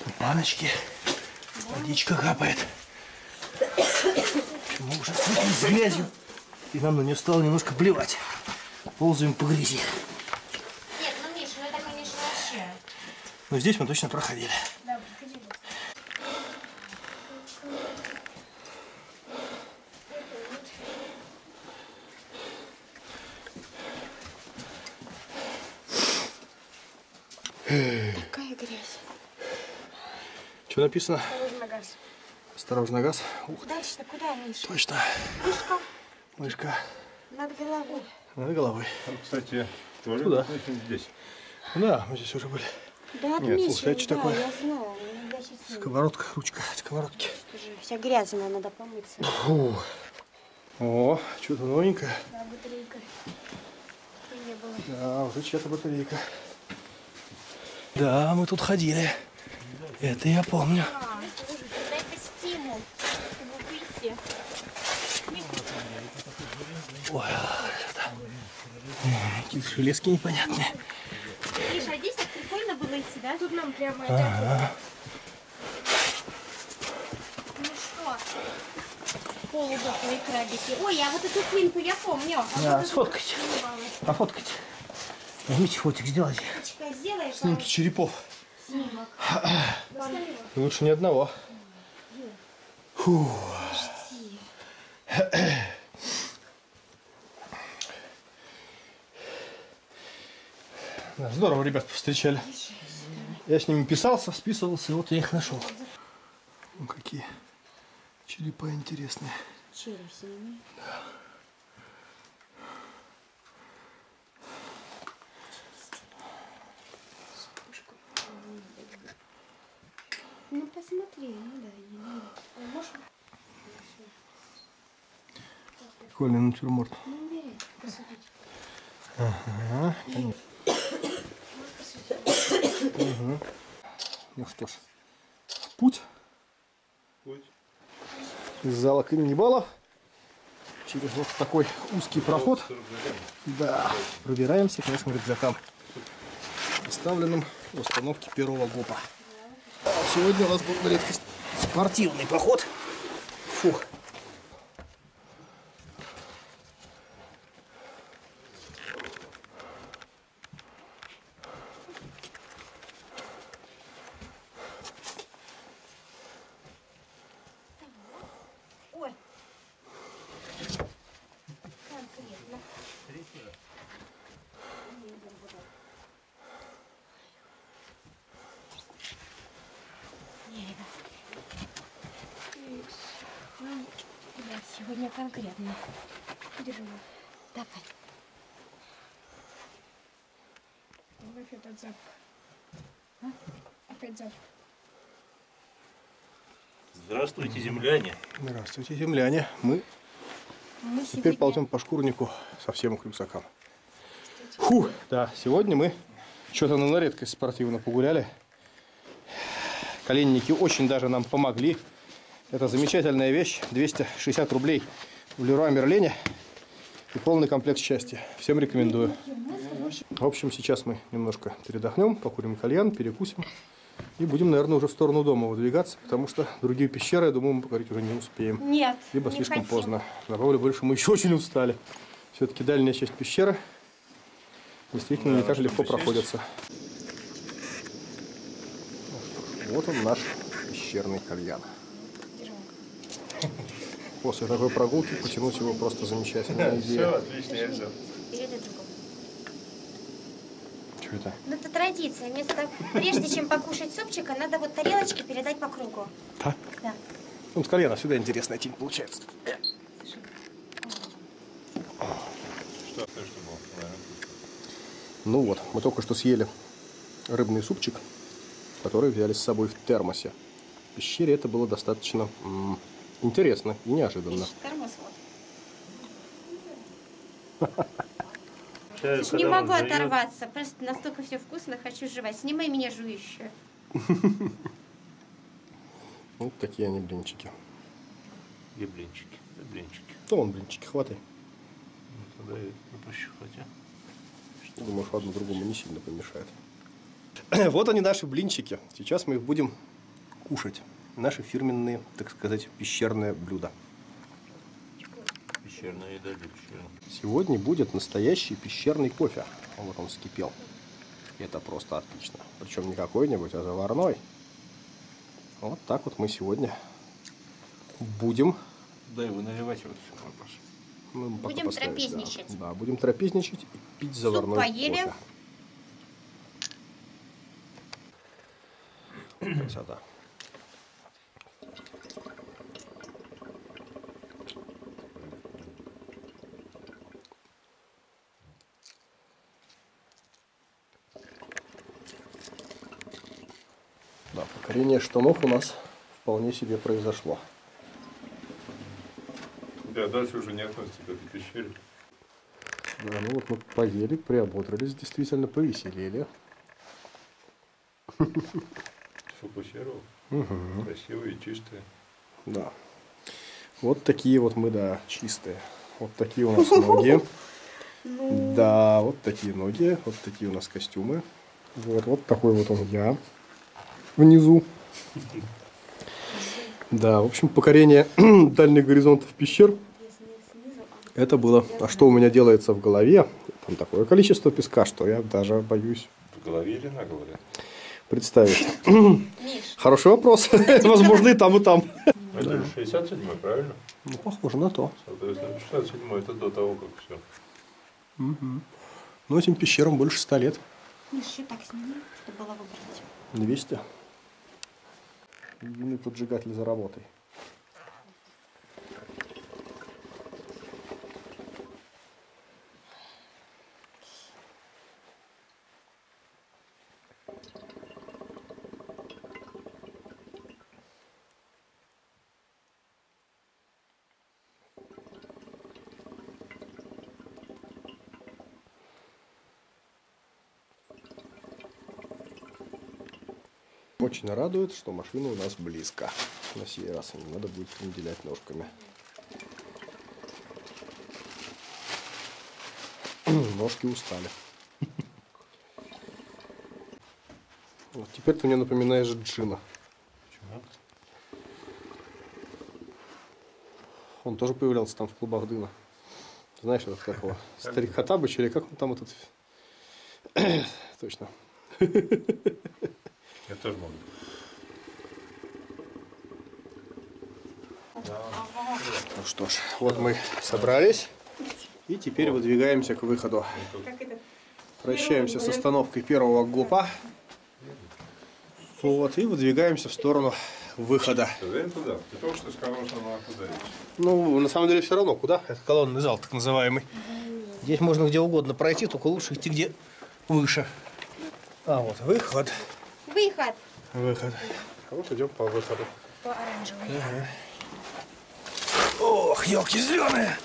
Тут баночки. Водичка капает. Мы уже с грязью. И нам на нее стало немножко плевать. Ползаем по грязи. Но здесь мы точно проходили. Да. Какая грязь. Что написано? Осторожно, газ. Осторожно, газ. Ух, Дальше-то куда, Миша? точно. Мишка, Мышка. над головой. Над головой. Там, кстати, тоже Куда? здесь. Да, мы здесь уже были. Да, Нет, слушай, это что да, такое? я знаю. Сковородка, ручка сковородки. уже вся грязная, надо помыться. Фу. О, что-то новенькое. Да, батарейка. Не было. Да, уже чья-то батарейка. Да, мы тут ходили. Это я помню. Это стимул, чтобы. Ой, это... Какие-то железки непонятные. Миша, а здесь так прикольно было идти, да? Тут нам прямо Ага. Ну что? Полудохлые крабики. Ой, а вот эту свинку я помню. А Да, вот сфоткайте. снималась. Пофоткайте. Возьмите фотик, сделайте. Сделаешь Снимки черепов. снимок? Лучше ни одного. Фу. Здорово ребят повстречали. Я с ними писался, списывался, и вот я их нашел. Ну, какие черепа интересные. Сними. Ну посмотри, ну да, не надо. А Можешь Прикольный натюрморт. ну, бери, посмотреть. Ага, конечно. Мгм. Ну что ж, путь. Путь. Из зала каннибалов. Через вот такой узкий проход. Да, пробираемся к нашим рюкзакам, оставленным в установке первого ГОПа. А Сегодня у нас будет на редкость спортивный поход. Фух. Ой. Конкретно. Да, сегодня конкретно. Держи. Давай. Добавь этот запах. А? Опять запах. Здравствуйте, земляне. Здравствуйте, земляне. Мы Мы теперь сегодня- ползем по шкурнику совсем к рюкзакам. Фу, да, сегодня мы что-то на редкость спортивно погуляли. Коленники очень даже нам помогли. Это замечательная вещь. 260 рублей в Леруа Мерлене. И полный комплект счастья. Всем рекомендую. В общем, сейчас мы немножко передохнем, покурим кальян, перекусим. И будем, наверное, уже в сторону дома выдвигаться, потому что другие пещеры, я думаю, мы покорить уже не успеем. Нет, Либо не слишком хотим. поздно. Добавлю больше, мы еще очень устали. Все-таки дальняя часть пещеры действительно не так легко проходится. Вот он наш пещерный кальян. После такой прогулки потянуть его просто замечательная идея. отлично, я взял. Передай другому. Что это? Ну, это традиция. Вместо, прежде чем покушать супчика, надо вот тарелочки передать по кругу. Да? Да. Ну, с кальяна всегда интересная тень получается. Что, ты что был? Наверное. Ну вот, мы только что съели рыбный супчик, который взяли с собой в термосе. В пещере это было достаточно м, интересно и неожиданно. Термос вот. Чаю, Не могу оторваться. Просто настолько все вкусно, хочу жевать. Снимай меня жующую. Вот такие они блинчики. Где блинчики? Где блинчики? Ну, вон блинчики, хватай. Ну, Тогда и пощупать, а? Думаю, что одно другому не сильно помешает. Вот они, наши блинчики. Сейчас мы их будем кушать. Наши фирменные, так сказать, пещерные блюда. Пещерная еда для пещерных. Сегодня будет настоящий пещерный кофе. Вот он вскипел. Это просто отлично. Причем не какой-нибудь, а заварной. Вот так вот мы сегодня будем Да, его наливать вот все, Паша. Мы Будем поставим, да. трапезничать. Да. будем трапезничать и пить заварной поели. кофе. Красота. Да, покорение штанов у нас вполне себе произошло. Да, дальше уже не относится к этой пещере. Да, ну вот мы поели, приободрились, действительно повеселели. Фокусировал. Угу. Красивые, чистые. Да. Вот такие вот мы, да, чистые. Вот такие у нас ноги. Да, вот такие ноги, вот такие у нас костюмы. Вот, вот такой вот он я внизу. Да, в общем, покорение дальних горизонтов пещер. Это было. А что у меня делается в голове? Там такое количество песка, что я даже боюсь В голове или на голове? представить. Миш, Хороший вопрос. Возможно, и там, и там. Это же 67 правильно? Ну, похоже на то. Соответственно, 67 это до того, как все. Но этим пещерам больше ста лет. Миш, еще так сними, чтобы было выбрать. 200. Единый поджигатель за работой. Очень радует, что машина у нас близко. На сей раз не надо будет неделять ножками. Ножки устали. Вот теперь ты мне напоминаешь Джина. Почему? Он тоже появлялся там в клубах дыма. Знаешь, этот как его? Старик Хатабыч или как он там этот? Точно. Я тоже могу. Ну что ж, вот мы собрались. И теперь выдвигаемся к выходу. Прощаемся с остановкой первого ГОПа. Вот, и выдвигаемся в сторону выхода. Ты уверен туда? Ты только что сказал, что надо туда идти. Ну, на самом деле все равно, куда? Это колонный зал, так называемый. Здесь можно где угодно пройти, только лучше идти где выше. А, вот выход. Выход Выход. А вот идем по выходу. по оранжевой. Ох, елки зеленые.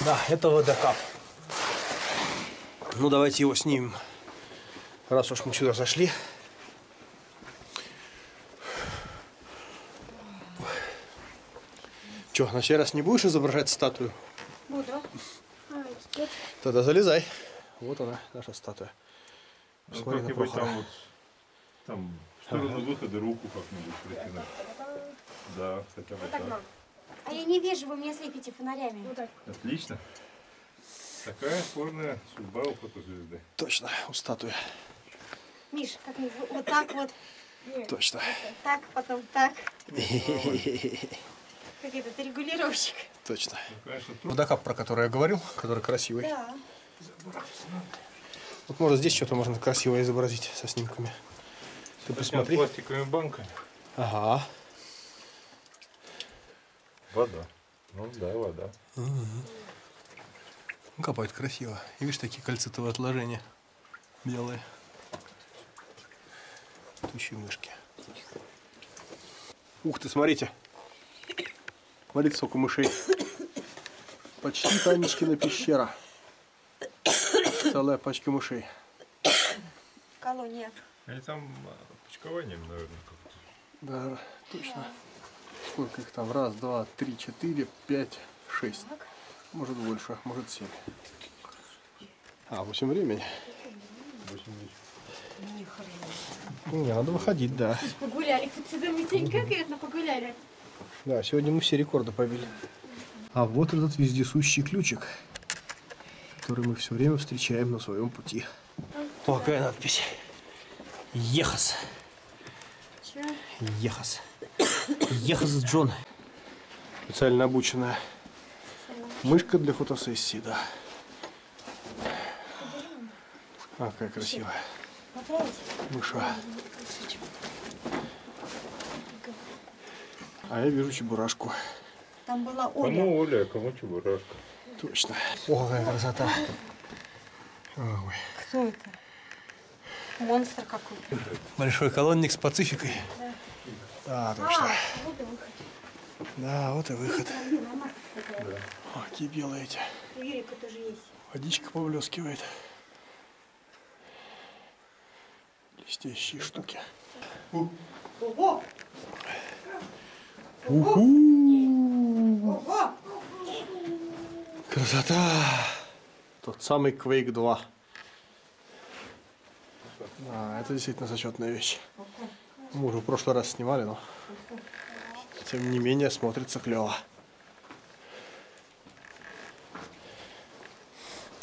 Да, это водокап. Ну, давайте его снимем. Раз уж мы сюда зашли. Че, на сей раз не будешь изображать статую? Буду. А, Тогда залезай. Вот она, наша статуя. Ну, Посмотри на как-нибудь там вот, там, в сторону выхода руку как-нибудь протянуть. Да, хотя бы Вот так так. А я не вижу, вы меня слепите фонарями. так. Отлично. Такая сложная судьба у фотозвезды. Точно, у статуи. Миш, как мы вот так вот, Точно. так, потом так. Как этот регулировщик. Точно. Ну, конечно, Водокап, про который я говорил, который красивый. Да. Вот может здесь что-то можно красиво изобразить со снимками. Ты такими посмотри. пластиковыми банками. Ага. Вода. Ну да, вода. Ну, Копает красиво. И видишь, такие кальцитовые отложения. Белые. Тучи мышки. Ух ты, смотрите. Смотрите, сколько мышей. Почти Танечкина пещера. Целая пачка мышей. Колония. Или там а, почкованием, наверное, как-то. Да, точно. Сколько их там? Раз, два, три, четыре, пять, шесть. Может больше, может семь. А, восемь времени. Не, надо выходить, да. Погуляли. Отсюда мы сегодня конкретно погуляли. Да, сегодня мы все рекорды побили. А вот этот вездесущий ключик. Который мы все время встречаем на своем пути. О, какая надпись. Ехас. Ехас. Ехас Джон. Специально обученная мышка для фотосессии, да. А, какая красивая. Мыша. А я вижу чебурашку. Там была Кому Оля. Оля, а кому Чебурашка. Точно. О, какая красота. Ой. Кто это? Монстр какой-то. Большой колонник с пацификой. Да, точно. Вот и выход. Да, вот и выход. О, какие белые эти. У Юрика тоже есть. Водичка поблескивает. Блестящие штуки. Ого! Уху! Красота! Тот самый Quake 2. Да, это действительно зачетная вещь. Мы уже в прошлый раз снимали, но тем не менее смотрится клево.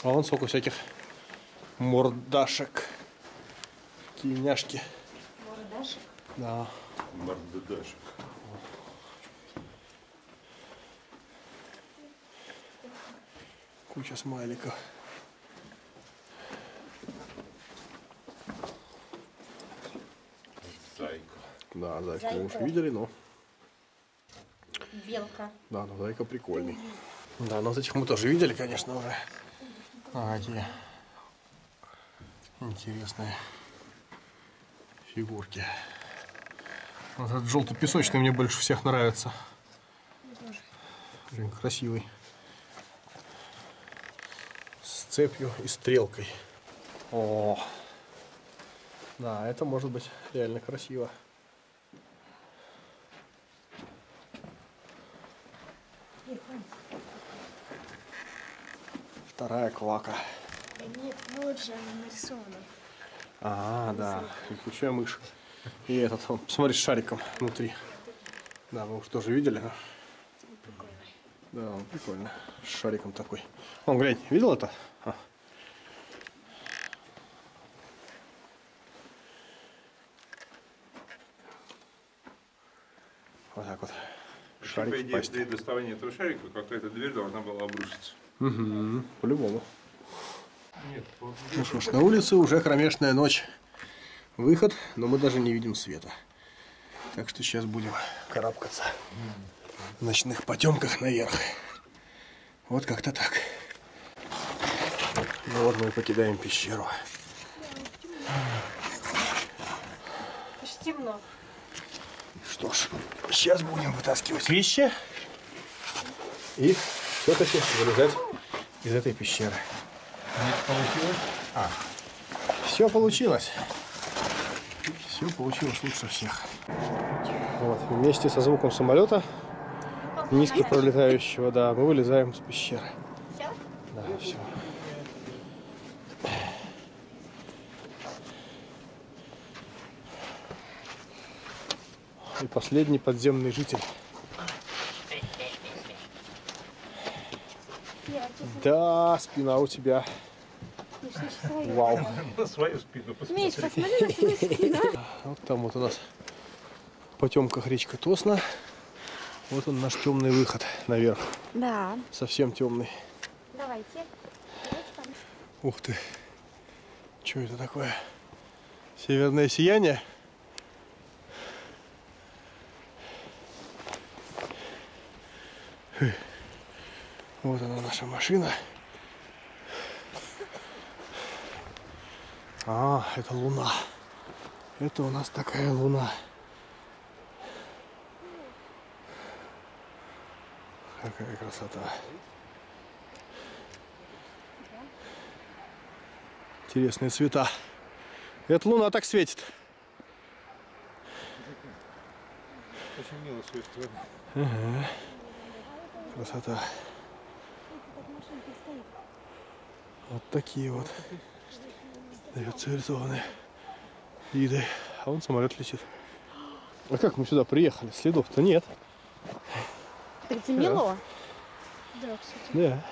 А вон сколько всяких мордашек. Такие няшки. Мордашек. Да. Мордедашек. Куча смайликов. Зайка. Да, зайку мы уже Зайка. видели, но Белка. да, но зайка прикольный. Да, но вот этих мы тоже видели, конечно, уже. А, какие интересные фигурки. Вот этот желтый песочный мне больше всех нравится. Блин, красивый. Цепью и стрелкой. О, да, это может быть реально красиво. Вторая квака. Нет, вот же она нарисована. А, да, летучая мышь. И этот, он, посмотри, с шариком внутри. Да, мы уже тоже видели. да? Да, он прикольно. С шариком такой. Он, глянь, видел это? А. Вот так вот. Шарик По идее, при доставании этого шарика какая-то дверь должна была обрушиться. Угу, по-любому. Ну что ж, на улице уже кромешная ночь. Выход, но мы даже не видим света. Так что сейчас будем карабкаться в ночных потемках наверх. Вот как-то так. Ну вот мы и покидаем пещеру. Почти темно. Что ж, сейчас будем вытаскивать вещи и все-таки вылезать из этой пещеры. получилось? А, все получилось. Все получилось лучше всех. Вот, вместе со звуком самолета, низко пролетающего, да, мы вылезаем из пещеры. Все? Да, все. И последний подземный житель. Да, спина у тебя. Вау. на свою спину Миш, посмотри. посмотри на свою спину. Вот там вот у нас в потемках речка Тосна. Вот он наш темный выход наверх. Да. Совсем темный. Давайте. Ух ты. Что это такое? Северное сияние? Вот она наша машина. А, это луна. Это у нас такая луна. Какая красота. Интересные цвета. Это луна так светит. Очень мило с ее стороны. Красота. Вот такие вот дает цивилизованные виды. А вон самолет летит. А как мы сюда приехали? Следов-то нет. Так замело. Да, кстати. Да.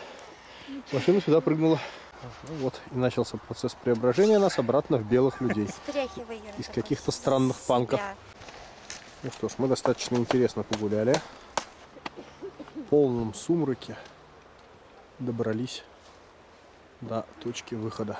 Машина сюда прыгнула. Ну вот и начался процесс преображения нас обратно в белых людей. Из каких-то странных панков. Ну что ж, мы достаточно интересно погуляли. В полном сумраке добрались до точки выхода.